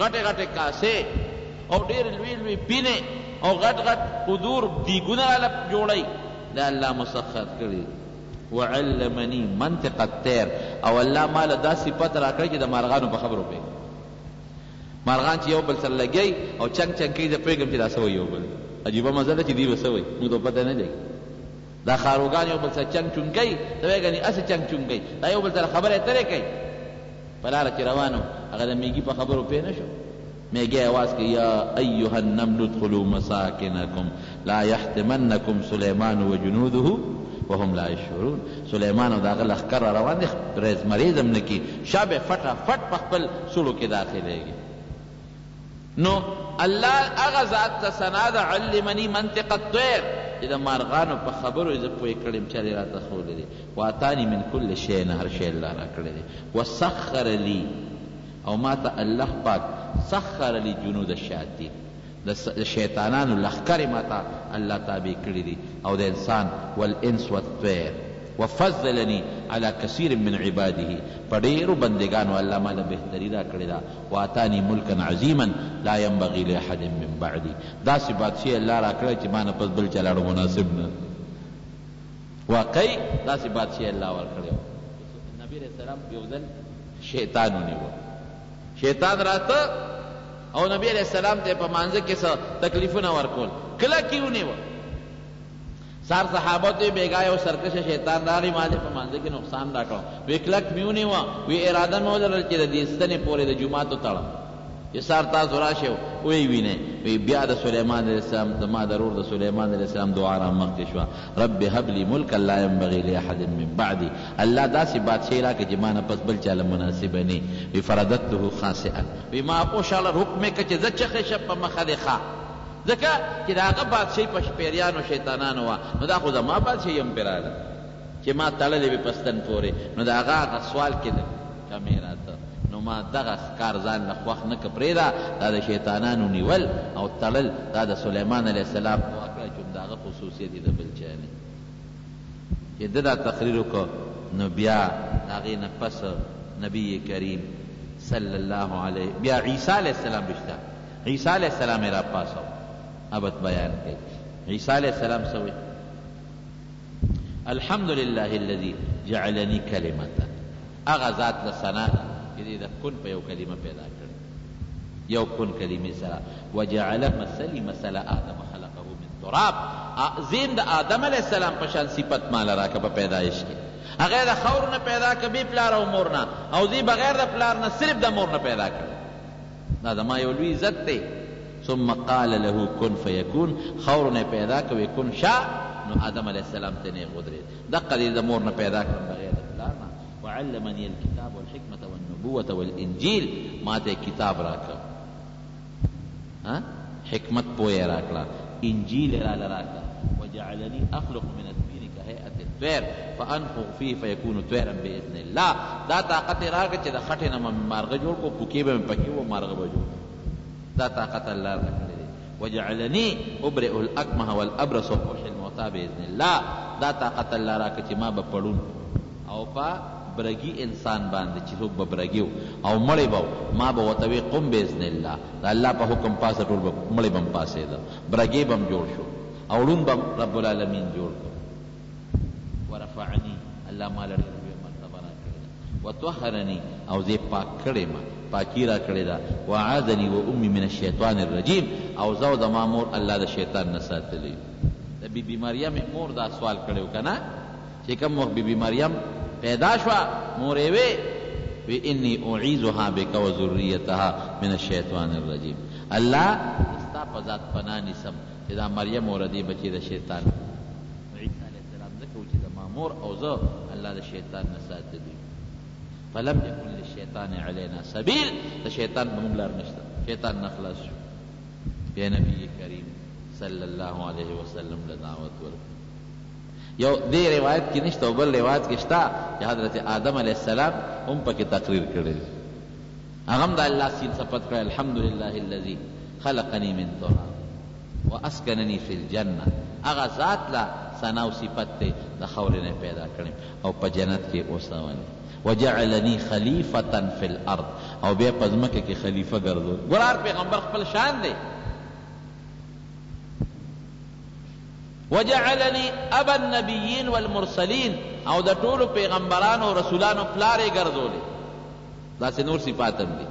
غټې غټې کاسې او ډېرې لوې لوې پینې او غټ غټ اودور دیګونه راله جوړوي دا الله مسخر کړي دي. وعلمني منطق الطیر او الله ماله دا صفت راکړی چې د مارغانو په خبرو پوهېږم مارغان چې یو بل سره لګیایي او چنګ چنګ کوي زه پوهېږم چې دا څه وایي یو بل عجیبه مزه ده چې دوی به څه وایي موږ ته پته نه لګي. دا خاروګان یو بل سره چنګ چونګ کوي، ته وایې ګنې هسې چنګ چونګ کوي، دا یو بل سره خبرې اترې کوي. په لاره کې روان و، هغه د مېږي په خبرو پوه نه شو، مېږی اواز کوي، یا ایها النمل ادخلوا مساکنکم لا یحطمنکم سلیمان و جنوده وهم لا یشعرون، سلیمان او د هغه لښکر را روان دي، رېز مریز هم نه کېږي، شابه فټا فټ په خپل سوړو کې داخلېږي. نو الله هغه ذات ته ثنا ده، علمني منطق الطير، چې د مارغانو په خبرو يې زه پوه کړم، چل يې راته ښوولی دی، واتاني من کل شيء، هر شی الله راکړی دی، وسخر لي او ماته الله پاک سخر لي جنود الشياطين، د شيطانانو لښکرې ماته الله تابع کړي دي، او د انسان، والانس والطير، وفضلني علي کثير من عباده، په ډېرو بندګانو الله ماله بهتري راکړې ده، واتانی ملکا عظیما لا ینبغی لاحد من بعدی داسی بادشاهی الله راکړی چی مانه پس بل چالاړو مناسب نه ده واقعی داسی بادشاهی الله ورکړی وه نبی علیه السلام یو ځل شیطان ونیوه شیطان راته او نبی علیه السلام ته په مانځه کې څه تکلیفونه ورکول کله کی ونیوه سر صحابه ته بیګا یو سرکشه شیطان راغی ما دې په مانځه کې نقصان راکړو وی کلک مې ونیوه وی اراده مې ولرل چې د دې ستنې پورې د جومات وتړم چې سار تاسو راشئ ویې وینئ وی بیا د سلیمان علیه السلام زما د ورور د سلیمان علیه السلام دعا را مخکې شوه رب هب لي ملکا لا ينبغي لاحد من بعدي الله داسې بادشاهي راکړه چې ما نه پس بل چا له مناسبه نه وي فرددته خاسئا وی ما اوشاله حکم یې کړ چې ځه چخې شه په مخه دې ښه ځکه چې د هغه بادشاهي په شپېریانو شیطانانو وه، نو دا خو زما بادشاهي هم پرې رااله چې ما تړلې وي په ستن پورې، نو د هغه هغه سوال کې لږ کمی راته، نو ما دغه کار ځان له خوښ نه که پرېږده، دا د شیطانانو نیول او تړل دا د سلیمان علیه السلام په واک کې راځي، چون د هغه خصوصیت یې د بل چا نه دي. چې ده دا تقریر وکړ، نو بیا د هغې نه پس نبي کریم صلی الله علیه بیا عیسی علیه السلام رشته. عیسی علیه السلام یې راپاڅاوه. ابت بیان کوي عیسی علیه السلام څه وایي؟ الحمد لله الذي جعلني کلمة هغه ذات له ثنا ده چې دې د کن په یو کلمه پیدا کړی یو کن کلمې سره وجعل مثلي مثل آدم خلقه من تراب زیم د آدم علیه السلام په شان صفت مال راکه په پیدایش کې هغه د خور نه پیدا کبي پلار او مور نه او زی بغیر د پلار نه صرف د مور نه پیدا کړ دا زما یو لوی عزت دی. ثم قال له کن فیکون، خاورو نه یې پیدا کړ، وې کن شه، نو آدم علیه السلام ته نېغ ودرېد. دقه دې د مور نه پیدا کړم بغیر د پلار نه، وعلمنی الکتاب والحکمة والنبوة والانجیل، ما ته یې کتاب راکړ، ها، حکمت پوهه یې راکړه، انجیل یې راله راکړ، وجعلنی اخلق من الطین کهیئة. الطير فانفخ فيه فيكون طيرا باذن الله دا طاقت يې راکړ چې د خټې نه به مې مارغه جوړ کړو پوکې به مې پکې وو مارغه به جوړ کړو دا طاقت الله راته کړی دی وجعلني ابرئ الاکمه والابرص واحي الموتي باذن الله دا طاقت الله راکړ چې ما به پړون او په برګي انسان باندې چې څوک به برګی و او مړی به و ما به ورته وې قم باذن الله د الله په حکم پاڅه ټول به مړی به هم پاڅېده برګی به هم جوړ شو او ړوند به رب العالمين جوړ کړو ورفعنی الله ما لره لويه مرتبه راکړې ده وطهرنی او زه پاک کړې ما پاکي راکړې ده وعاذنی وامي من الشيطان الرجيم او زه او زما مور الله د شيطان نه ساتلي يو د بي بي مريم مور دا سوال کړی و کنه چې کوم وخت بي بي مريم پيدا شوه مور يې وې وی اني اعيذها بك وذريتها من الشيطان الرجيم الله ستا په ذات پناه نيسم چې دا مريم او ردی بچی د شيطان وو نو عيسی عليه السلام ځکه وو چې زما مور او زه الله د شيطان نه ساتي دوی فلم يكن للشيطان علينا سبيل د شيطان په موږ لار نشته شيطان نه خلاص شو بیا نبی کریم صلی الله علیه وسلم له دعوت ورکړ یو دې روایت کې نشته او بل روایت کې شته چې حضرت آدم علیه السلام هم پکې تقریر کړی هغه هم د الله سيل صفت کړی، الحمدلله الذي خلقني من تراب واسکنني في الجنة، هغه ذات لا ثنا او صفت دی د خاورې نه پيدا کړم او په جنت کې اوسولم، وجعلني خليفة في الارض، او بيا په ځمکه کې خليفه ګرځولم، ګوره هر پيغمبر خپل شان دی، وجعلني ابا النبيين والمرسلين، او د ټولو پيغمبرانو او رسولانو پلار يې ګرځولی. داسې نور صفات هم دي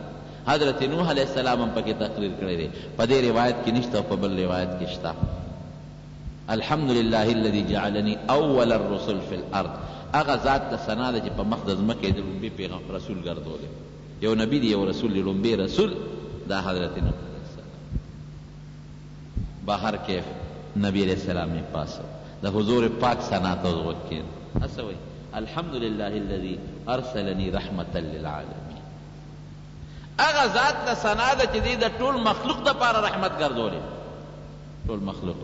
حضرت نوح علیه السلام هم پکې تقریر کړی دی په دې روایت کې نشته او په بل روایت کې شته الحمد لله الذي جعلني اول الرسل في الارض هغه ذات ته ثنا ده چې په مخ د ځمکې د لومبي پیغام رسول ګرځولې یو نبی دی یو رسول دی لومبي رسول دا حضرت نوح علیه السلام بهر کیف نبی علیه السلام می پاسو د حضور پاک ثنا ته وزغوږ کین هسه وای الحمد لله الذی ارسلنی رحمتا للعالمین هغه ذات ته ثنا ده چی دی د ټول مخلوق د پاره رحمت ګرځولی ټول مخلوق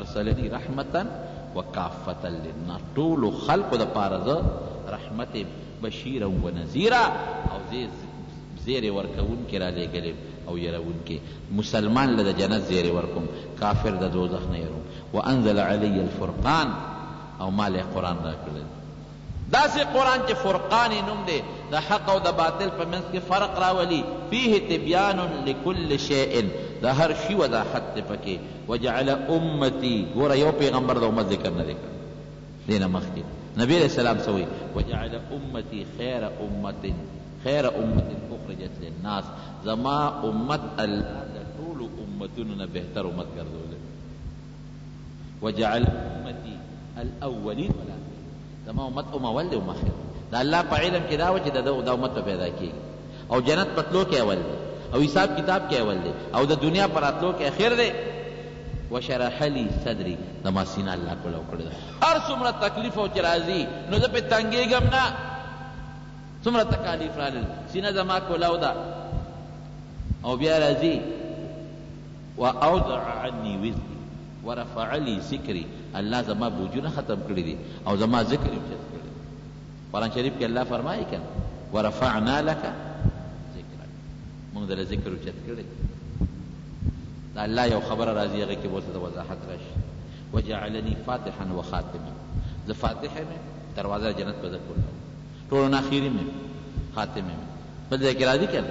ارسلنی رحمتا وکافة للناس ټولو خلکو د پاره زه رحمت یم بشیرا ونذیرا او زه زیری ورکوونکی را لیږلی یم او یروونکی مسلمان له د جنت زیری ورکوم کافر د دوزخ نه یروم وانزل علی الفرقان او ماله قرآن راکړی دی. داسې قرآن چې فرقان یې نوم دی، د حق او د باطل په منځ کې فرق راولي، فیه تبیان لکل شیء، د هر شي وضاحت دی په کې، وجعل امتی، ګوره یو پیغمبر د امت ذکر نه دی کړی، دې نه مخکې نبي علیه السلام څه وایي، وجعل امتی خیر امة خیر امة اخرجت للناس، زما امت الله د ټولو امتونو نه بهتر امت ګرځولی. وجعل امتی الاولین والاخرین زما امت هم اول دی هم اخر دی د الله په علم کې دا و چې د دا امت په پیدا کېږي او جنت په تلو کې اول دی او حساب کتاب کې اول دی او د دنیا په راتلو کې اخر دی وشرح لي صدري زما سینه الله کوله وکړې ده هر څومره تکلیف او چې راځي نو زه پرې تنګېږم نه څومره تکالیف رالل سینه زما کولاو ده او بیا راځي واوضع عني وزري ورفع لي ذکري الله زما بوجونه ختم کړي دي او زما ذکر يې اوچت کړي دی قرآن شريف کې الله فرمايي کنه ورفعنا لك ذکرک موږ دله ذکر اوچت کړي دی دا الله یو خبره راځي هغه کې بوته وضاحت راشي وجعلني فاتحا وخاتما زه فاتح مې دروازه جنت په ذکر ټول نه اخیری مې خاتمه مې په ذکر راځي کنه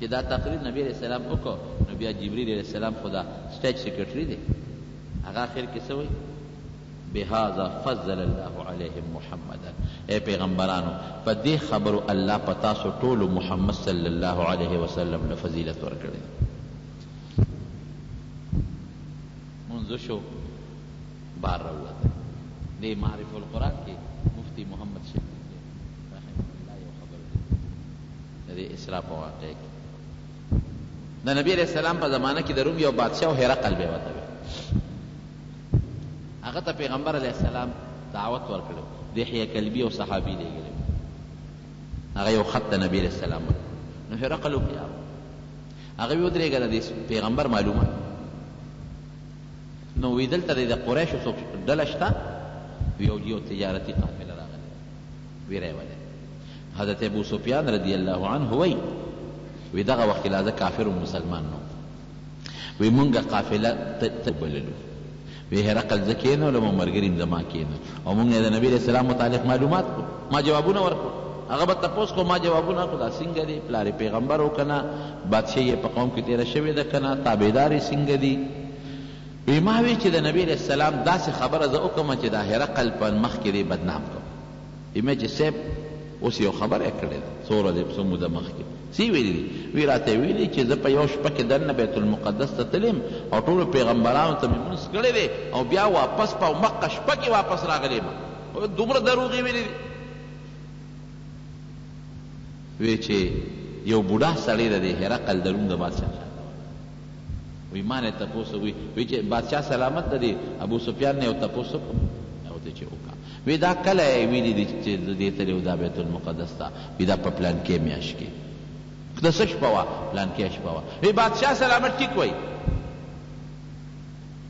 چی دا تقریر نبی علیه السلام وکړو نو بیا جبریل علیه السلام خو دا سټیج سیکرټری دی هغه اخر کی څه وایی بهذا فضل الله علیهم محمدا ای پیغمبرانو په دی خبرو الله په تاسو ټولو محمد صلی الله علیه وسلم له فضیلت ورکړی منځ شو بار راوته دی معرف القرآن کی مفتی محمد شفیع د دې اسراء په واقعه کې د نبی علیه السلام په زمانه کې د روم یو بادشاه او هرقل به ورته وي هغه ته پیغمبر علیه السلام دعوت ورکړو د یحیی کلبی او صحابي لېږلی هغه یو خط د نبی علیه السلام نو هرقل وکړه هغه یو درېګه د پیغمبر معلومات نو وی دلته د قریشو څوک ډله شته یو یو تجارتي قافله راغله ویره وله حضرت ابو سفیان رضی الله عنه وی وی دغه وخت کې لازه کافر او مسلمان نو وی مونږه قافله ته بللو وی هرقل زکینو لمو مرګریم زما کینو او مونږه د نبی رسول الله متعلق معلومات کو ما جوابونه ورکو هغه به تاسو کو ما جوابونه کو دا څنګه دی پلار پیغمبر وکنه بادشاہ په قوم کې تیر شوی د کنه تابعداري څنګه دی وي ما وي چې د نبي عليه السلام داسې خبره زه وکړم چې د هرقل په مخکې دې بدنام کړم وي ما چې صيب اوس يو خبره يې کړې ده څو ورځې څه موده مخکې څه يې ويلي دي وي راته يې ويلي چې زه په يو شپه کې دننه بيت المقدس ته تللي يم او ټولو پيغمبرانو ته مې لمونځ کړی دی او بيا واپس په مقه شپه کې واپس راغلی يم وي دومره دروغ يې ويلي دي وي چې يو بوډا سړی د دې هرقل د روم د بادشاه وی مانه تپوس وی وی چې بادشاہ سلامت ده دی ابو سفیان نه یو تپوس کو او ته چې وکا وی دا کله یې ویلی دی چې دې تلې او دا بیت المقدس ته وی دا په پلان کې میاش کې د څه شپه وه پلان کې شپه وه وی بادشاہ سلامت ټیک وای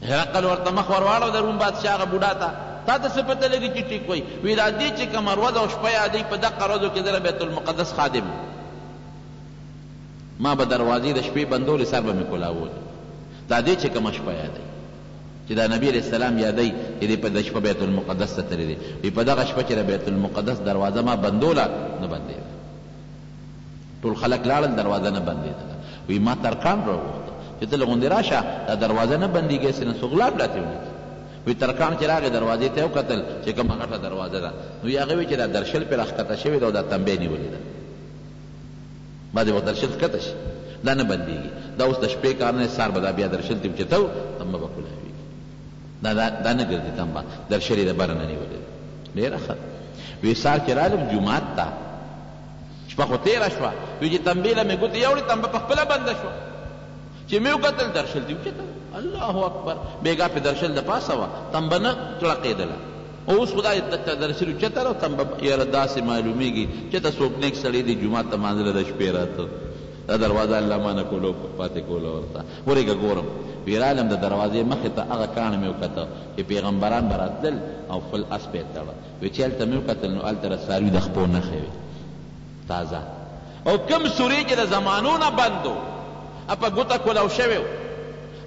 هرقل ورته مخ ورواړو د روم بادشاہ غ بوډا ته تا ته څه پته لګي چې ټیک وای وی دا دې چې کومه ورځ او شپه یادې په دقه ورځو کې د بیت المقدس خادم ما به دروازې د شپې بندولې سر به مې کولاوولې دا دې چې کومه شپه یادوي چې دا نبي علیه السلام یادوي چې دې په دې شپه بیت المقدس ته تللی دی وایي په دغه شپه چې د بیت المقدس دروازه ما بندوله نه بندېده ټول خلک لاړل دروازه نه بندېدله وایي ما ترکان راوغوښتل چې ته له غوندې راشه دا دروازه نه بندېږي هسې نه څو غلا بلا ترې ونیسي وایي ترکان چې راغی دروازې ته یې وکتل چې کومه غټه دروازه ده نو هغه وایي چې دا درشل پرې راښکته شوې ده او دا تمبه یې نیولې ده بعد وخت درشل ښکته شي دا نه بنديږي دا اوس د شپې کار نه دی سهار به دا بيا درشل تيم چته و تمبه به کولاويږي دا دا دا نه ګرځي تمبه درشل يې د بره نه نيولې ده ډېره ښه ده وي سهار چې رالم جومات ته شپه خو تېره شوه وي چې تمبې له مې ګوتې يوړې تمبه په خپله بنده شوه چې مې وکتل درشل تيم چته الله اکبر بېګا پې درشل د پاسه وه تمبه نه تړقېدله اوس خو دا دته درشلو چتر او تمبه یاره داسې معلومیږي چته څوک نیک سړی دی جومات ته مانځله د شپې راته دا دروازه الله مانه کوله او پاتې کوله ورته ورېږه ګورم وی رالم د دروازې مخې ته هغه کاڼ مې وکته چې پیغمبران به راتلل او خپل اسپ یې تړه وی چې هلته مې وکتل نو هلته د څاروي د خپو نښې وې تازه او کوم سوری چې د زمانو نه بند و په ګوته کولاو شوی و.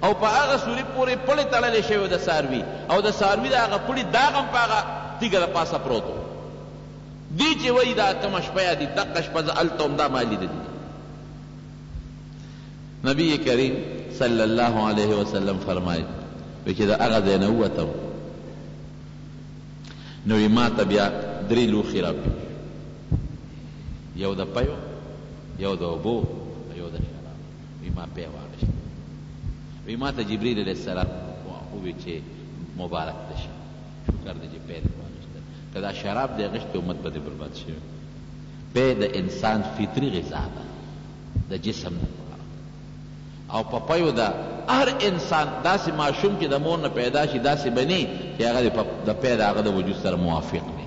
او په هغه سوري پورې پړی تړلی شوی و د څاروي او د څاروي د هغه پړي داغ هم په هغه تیږه د پاسه پروت و. دی چې وایي دا کومه شپه یادوي دقه شپه زه هلته وم دا ما لیدلي دي. نبي کریم صلی الله علیه وسلم فرمایي وایي چې د هغه ځای نه ووتم نو وایي ما ته بیا درې لوښي راپېښ یو د پیو یو د اوبو وی ما پۀ واړشت وی ما ته جبريل عليه السلام ووي چې مبارک دې شه شکر دې چې پۀ دې واغشتل که دا شراب دې غشتي امت به دې برباد شوی وی پۀ د انسان فطري غذا ده د جسم د پاره او په پۀ د هر انسان داسې ماشوم چې د مور نه پېدا شي داسې به نۀ چې هغه دې د پۀ د هغه د وجود سره موافق نۀ وي.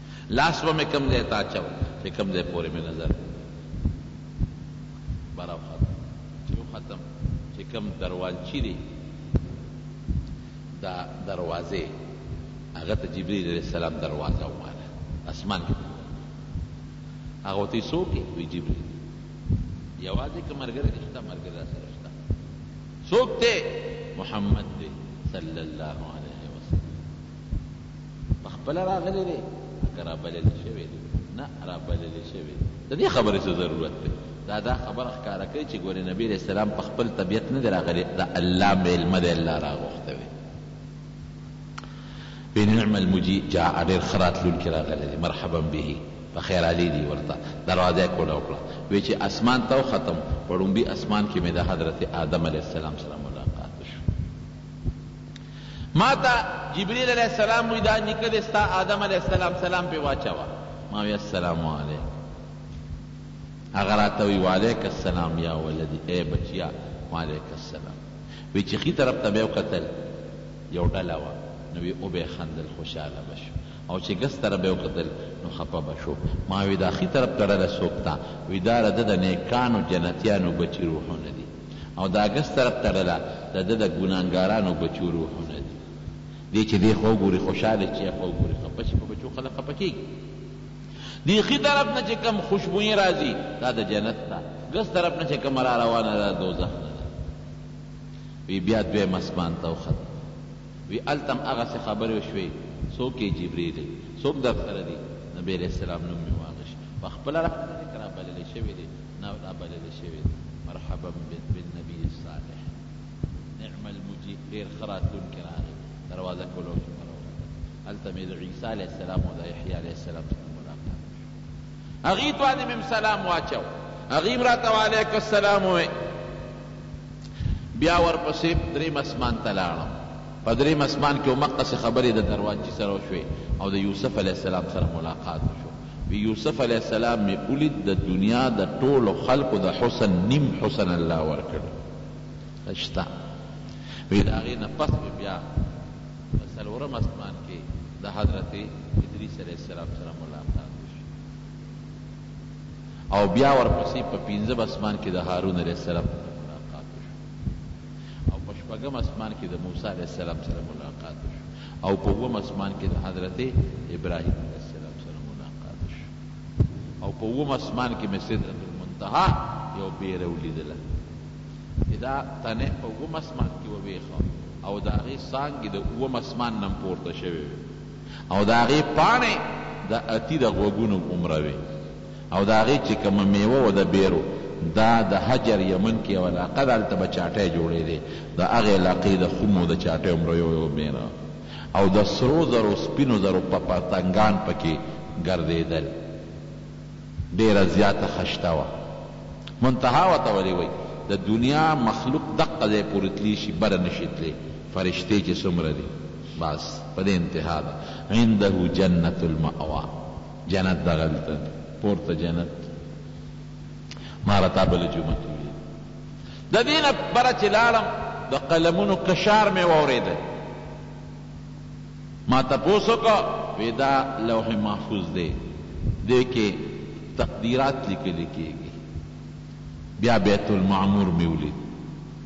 لاس به مې کوم ځای ته اچاوه چې کوم ځای پورې مې نظر بر او خطا چې وختم چې کوم دروازچی دی دا دروازه هغه ته جبرئیل علیه السلام دروازه وواله اسمان کې هغه ته څوک وی جبرئیل یوازې که مرګره نشته مرګره را سره شته څوک دی محمد دی صلی الله علیه په خپله راغلي دي که رابلل شوي دي؟ نه رابلل شوي دي. د دې خبرې څه ضرورت دی؟ دا دا خبره ښکاره کوي چې ګورې نبي علیه السلام په خپل طبیعت نه دی راغلی، د الله مېلمه دی، الله راغوښتی وي. وي نعم المجیء جاء ډېر ښه راتلونکی راغلی دی، مرحبا به، په خیر راغلي دي، ورته دروازه یې کوله وکړه، وي چې اسمان ته وختم، په ړومبي اسمان کې مې د حضرت آدم علیه السلام سره ملاقات وشو. ماته جبريل عليه السلام وي دا نيکه دې ستا آدم عليه السلام سلام پرې واچوه. ما وي السلام عليک. هغه راته وي وعليک السلام يا ولدي اې بچيه وعليک السلام. وي چې ښي طرف ته به وکتل يو ډله وه نو وي وبه خندل خوشاله به شو او چې ګس طرف به وکتل نو خپه به شو. ما وي دا ښي طرف ته ډله څوک ده؟ وي دا رده د نيکانو جنتيانو بچي روحونه دي. او د اګست طرف ته ډله د ده د ګناهګارانو بچو روحونه دي. دی چې دې خوا وګوري خوشحاله شي چې هاخوا وګوري خپه شي، په بچو خلک خپه کېږي. د ښي طرف نه چې کوم خوشبويي راځي دا د جنت ده، ګس طرف نه چې کومه راروانه ده د دوزخ نه ده. وي بيا دويم اسمان ته وختم. وي هلته هم هغسې خبرې وشوې، څوک يې؟ جبريل يم. څوک درسره دي؟ نبي عليه السلام نوم مې واغشت. پخپله راغلی دی که رابللی شوی دی؟ نه دا بلل شوی دی مرحبا بالنبی الصالح نعم المجیب ډیر ښه راتلونکی راغی دروازه کلو کې مې راوکتل هلته مې د عیسی علیه السلام او د یحیی علیه السلام سره ملاقات وشو هغوی ته باندې مې هم سلام واچاوه هغوی هم راته وعلیک السلام وویل بیا ورپسې دریم اسمان ته لاړم په دریم اسمان کې همغسې خبرې د دروانچي سره وشوې او د یوسف علیه السلام سره ملاقات وشو وی یوسف علیه السلام می ولید د دنیا د ټولو خلکو د حسن نیم حسن الله ورکړی شته وی د هغه نه پس می بیا په څلورم اسمان کی د حضرت ادریس علیه السلام سره ملاقات وشو او بیا ورپسې په پنځم اسمان کی د هارون علیه السلام سره ملاقات وشو او په شپږم اسمان کی د موسی علیه السلام سره ملاقات وشو او په اووم اسمان کې د حضرت ابراهیم علیه السلام سره ملاقات شو او په اووم اسمان کې مې سدرة المنتهی یو بیره ولیدله چې دا تنه په اووم اسمان کې وویخه او د هغې څانګې د اووم اسمان نه پورته شوې وې او د هغې پاڼې د اتي د غوږونو عمره وې. او د هغې چې کومه مېوه وه د بېرو دا د حجر یمن کې یوه علاقه ده هلته به چاټی جوړېدی د هغې علاقې د خمو د چاټیو هم یو یو مېره او د سرو زرو سپینو زرو پتنګان پکې ګرځېدل ډېره زیاته خشته وه منتها ورته ولې وایي د دنیا مخلوق دقه ځای پورې تلی شي بره نه شي تلی فرشتې چې څومره دي بس په دې انتها ده عنده جنت المأوی. جنت دغه دلته دی پورته جنت ما له تا بله جمعه کې ویلي د دې نه بره چې لاړم د قلمونو کشار مې واورېده ما تپوس وکړ وې دا لوح محفوظ دی دې کې تقدیرات لیکل کېږي بیا بیت المعمور مې ولید،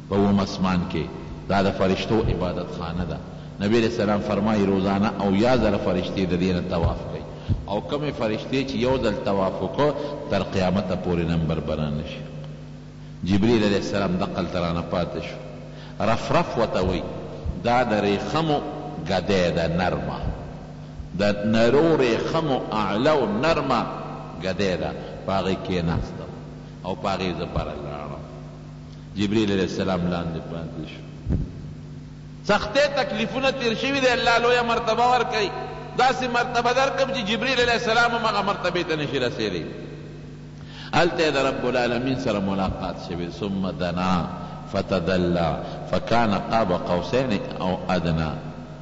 په اووم اسمان کې، دا د فرشتو عبادت خانه ده، نبي علیه السلام فرمايي، روزانه اویا ځله فرشتې د دې نه طواف کوي او کومې فرشتې چې یو ځل طواف وکړ، تر قیامته پورې نمبر به رانه شي. جبریل علیه السلام دقلته رانه پاتې شو. رفرف ورته وایي، دا د ریښمو ګدۍ ده، نرمه. د نرو ریښمو اعله او نرمه ګدۍ ده، په هغې کېناستم او په هغې زه بره لاړم. جبریل علیه السلام لاندې پاتې شو. سختۍ، تکلیفونه تېر شوي دي، الله لویه مرتبه ورکوي، داسې مرتبه درکړم چې جبریل علیه السلام هم هغه مرتبې ته نه شي رسېدی. هلته یې د رب العالمین سره ملاقات شوی، ثم دنا فتدلی فکان قاب قوسین او ادنی.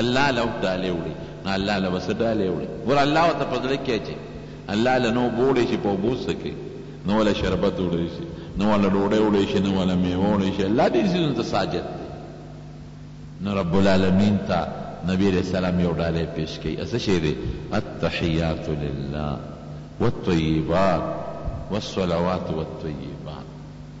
الله له هم ډالۍ وړي نو الله له به څه ډالۍ وړي ګوره الله ورته په زړه کي اچوي الله له نه اوبه وړي چي په اوبو څه کوي نه وله شربت وړي چي نه وله ډوډۍ وړي چي نه وله مېوه وړي چي الله دې څيزونو ته څه حاجت دی نو رب العالمين ته نبي عليه السلام يو ډالۍ پيش کوي څه شي دی التحيات لله والطيبات والصلوات والطيبات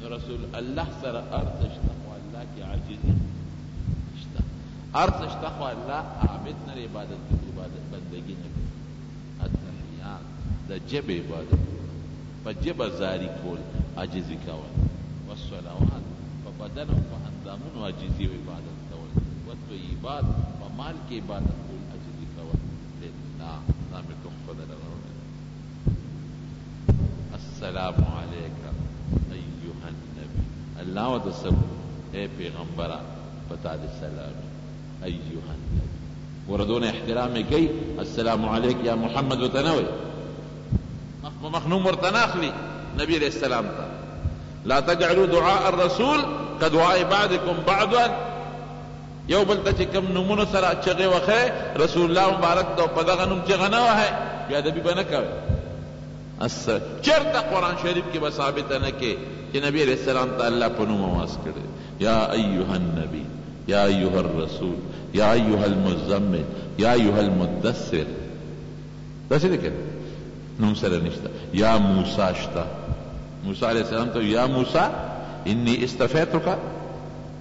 د رسول الله سره ارڅه شته خو الله کې عاجزي شته ارڅه شته خو الله عابد نه عبادت کوي عبادت بندګي نه کوي التحيات د جب عبادت په جب زاری کول عاجزي کول والصلوات په بدن او په اندامونو عاجزي او عبادت کول والطيبات په مال کې عبادت کول عاجزي کول لله دا مې تحفه ده السلام علیک ایها النبی الله و ته سب اې پیغمبره په تا دې سلام وي ایها النبی ګوره دونه احترام یې کوي السلام علیک یا محمد ورته نه وایي مخ په مخ نوم ورته نه اخلي نبی علیه السلام ته لا تجعلوا دعاء الرسول كدعاء بعضكم بعضا یو بل ته چې کوم نومونو سره چغې وهئ، رسول الله مبارک ته په دغه نوم چغه نه وهئ، بې ادبي به نه کوئ. اس، چېرته قرآن شریف کې به ثابته نه کې چې نبي علیه السلام ته الله په نوم اواز کړی دی، یا ایها النبی، یا ایها الرسول، یا ایها المزمل، یا ایها المدثر. داسې دی که نه؟ نوم سره نشته. یا موسی شته، موسی علیه السلام ته یا موسی انی اصطفیتک؟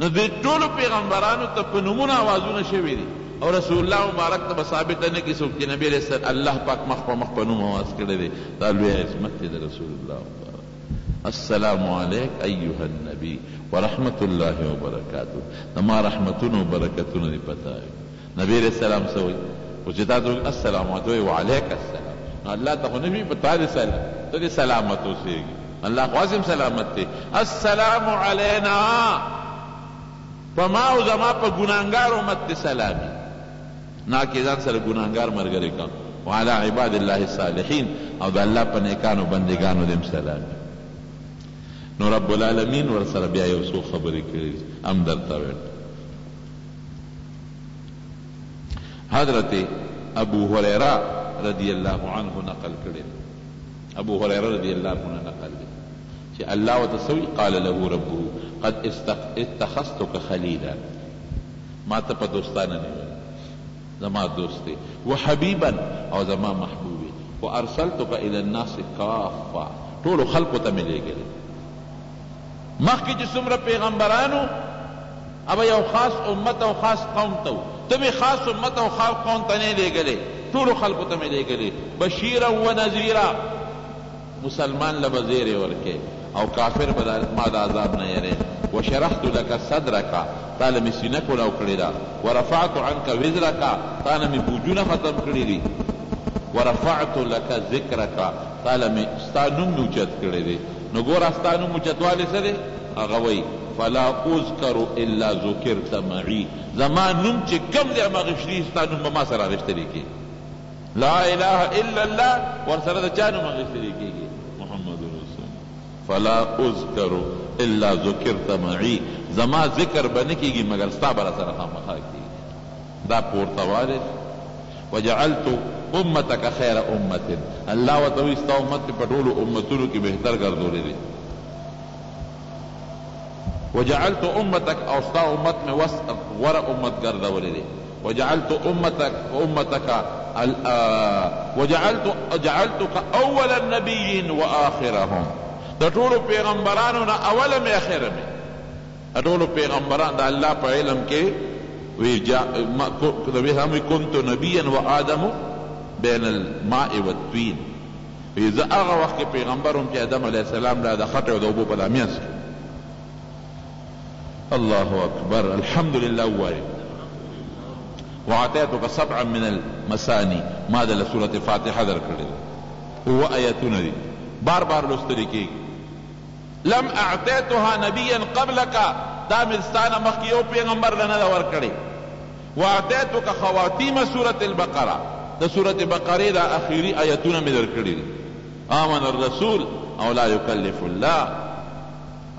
نو دوی ټولو پیغمبرانو ته په نومونو آوازونه شوي دي او رسول الله مبارک ته به ثابته نه کړي څوک چې نبي علیه السلام الله پاک مخ په مخ په نوم آواز کړی دی دا لوی عظمت دی د رسول الله مبارک السلام علیک ایها النبی ورحمت الله وبرکاته د ما رحمتونه او برکتونه دې پتا وي نبي عليه السلام څه وایي؟ خو چې تا ته وویل السلام ما ته وایې وعلیک السلام نو الله ته خو نه وي په تا دې سلام ته دې سلامت اوسېږي الله خو هسې هم سلامت دی السلام علینا په ما او زما په ګناهګار امت دې سلام وي نا کې ځان سره ګناهګار ملګری کړه وعلى عباد الله الصالحین او د الله په نیکانو بندګانو دې هم سلام وي نو رب العالمین ورسره بیا یو څو خبرې کړې هم درته وایم حضرت ابو هريره رضي الله عنه نقل کړی دی، ابو هريره رضي الله نه نقل دی چې الله ورته څه وي، قال له ربه قد اتخذتک خليلا، ما ته په دوستانه نيولې، زما دوست يې، وحبيبا او زما محبوب يې، وارسلتک الي الناس کافه، ټولو خلکو ته مې لېږلې. مخکې چې څومره پېغمبران وو هغه یو خاص امت او خاص قوم ته وو، ته مې خاص امت او خاص قوم ته نه لېږلې، ټولو خلکو ته مې لېږلې، بشیرا و نذیرا، مسلمان له به زېری ورکوې او کافر به ما د عذاب نه یېروې، وشرحت لک صدرک، تا له مې سینه کولاو کړې ده، ورفعت عنک وزرک، تا نه مې بوجونه ختم کړي دي، ورفعت لک ذکرک. تاله مې ستا نوم مې اوچت کړی دی نو ګوره ستا نوم اوچتوالی څه دی هغه وایي فلا اذکر الا ذکرت معی زما نوم چې کوم دی هماغشنی ستا نوم به ما سره اغشتلی کېږي لا اله الا الله ورسره د چا نوم اغشتلی کېږي محمد رسول فلا اذکر الا ذکرت معی زما ذکر به نه کېږي مګر ستا به راسره خامخا کېږي دا پورته والی دی وجعلت امتک خیر امة الله ورته وایی ستا امت مې په ټولو امتونو کې بهتر ګرځولی دی وجعلت امتک او ستا امت مې وس غوره امت ګرځولی دی وجعلت امتک امتک وجعلت جعلتک اول النبیین واخرهم د ټولو پیغمبرانو نه اول مې اخر مې ټولو پیغمبران د الله په علم کې وی جا وی هم وی کنت نبیا و آدم بین الماء و الطین وی زه هغه وخت کې پیغمبر وم چې آدم علیه السلام لا د خټې او د اوبو په دا مینځ کې الله اکبر الحمد لله ووایه وعطیتک سبعا من المثانی ما د سورة فاتحه درکړې اوه آیتونه دي بار بار لوستل کېږي لم اعطیتها نبیا قبلک، دا مې ستا نه مخکې یو پیغمبر له نه ده ورکړې، واعطیتک خواتیم سورة البقرة، د سورة بقرې دا اخیري آیتونه مې درکړي دي، آمن الرسول او لا یکلف الله،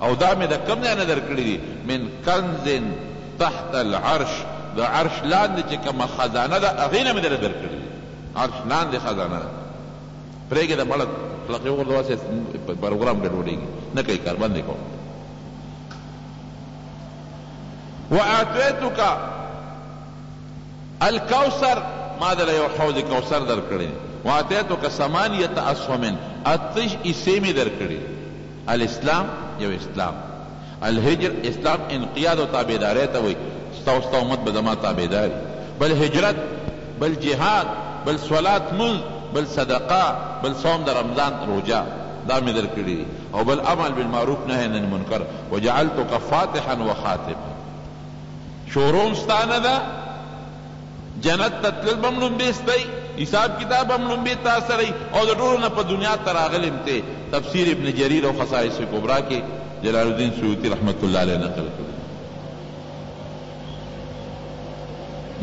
او دا مې د کوم ځای نه درکړي دي، من کنز تحت العرش، د عرش لاندې چې کومه خزانه ده هغې نه مې درله درکړي دي، عرش لاندې خزانه ده. پرېږې ده مړه کلکه وغورځوه هسې په پروګرام ګډوډېږي نه کوي کار بند یې کوه واعطیتک الکوثر ما دله یو حوض کوثر درکړی دی واعطیتک ثمانیه اسهم اته حصې مې درکړي الاسلام یو اسلام الهجر اسلام انقیاد او تابعدارۍ ته وایي، ستا او ستا امت به زما تابعدار وي، بل هجرت، بل جهاد، بل صلات مونځ، بل صدقه، بل صوم د رمضان، روژه، دا مې درکړي دي او بل امر بالمعروف نهی عن المنکر، وجعلتک فاتحا وخاتما، شروع هم ستا نه ده، جنت ته تلل به هم لومبې ستئ، حساب کتاب به هم لومبې تا سره وي او د ټولو نه په دنیا ته راغلې هم ته. تفسیر ابن جریر او خصائص کبری کې جلال الدین سیوطي رحمة الله علیه نقل کړې ده.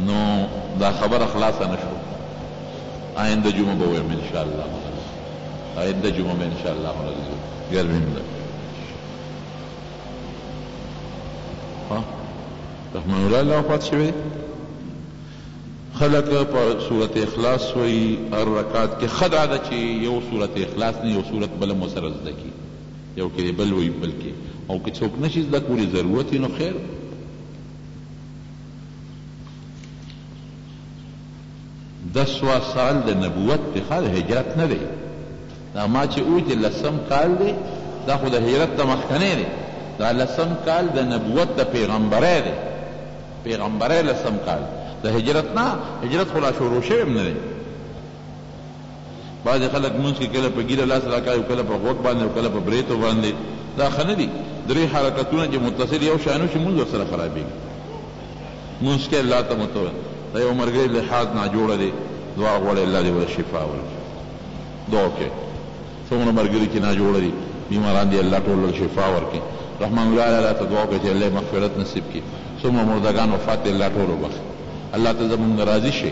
نو دا خبره خلاصه نه شوه. آینده جمعه به ویم ان شاء الله العزیز. آینده جمعه به ان شاء الله العزیز ویم. ګرمي هم ده. رحمن الله لا وفات شوی دی خلک په سورت اخلاص وایي هر رکعت کې ښه دا ده چې یو سورت اخلاص نه یو سورت بل هم ورسره زده کړي یو کې بل وایي بل کې او که څوک نه شي زده کولی ضرورت یې نو خیر دسوا سال د نبوت دی ښا د هجرت نه دی دا ما چه اوی چه لسم کال دی دا خو د هجرت نه مخکنی دی دا لسم کال د نبوت د پیغمبری دی پیغمبری لسم کال د هجرت نه هجرت خو لا شروع شوی هم نه دی. بعضې خلک لمونځ کې کله په ږیره لاس راکاږي او کله په غوږ باندې او کله په برېتو باندې دا ښه نه دي درې حرکتونه چې متصل یو شان وشي لمونځ ورسره خرابېږي لمونځ کې الله ته متوجه د یو ملګري لحاظ ناجوړه دی دعا غواړي الله دې ورته شفا ورکړي دعا وکړئ څومره ملګري چې ناجوړه دي بیماران دي الله ټول له شفا ورکړي رحمان الله الله ته دعا وکړي چې الله مغفرت نصیب کړي څومره مردګان وفات دي الله ټول وبخښي الله ته زمونږ راضي شي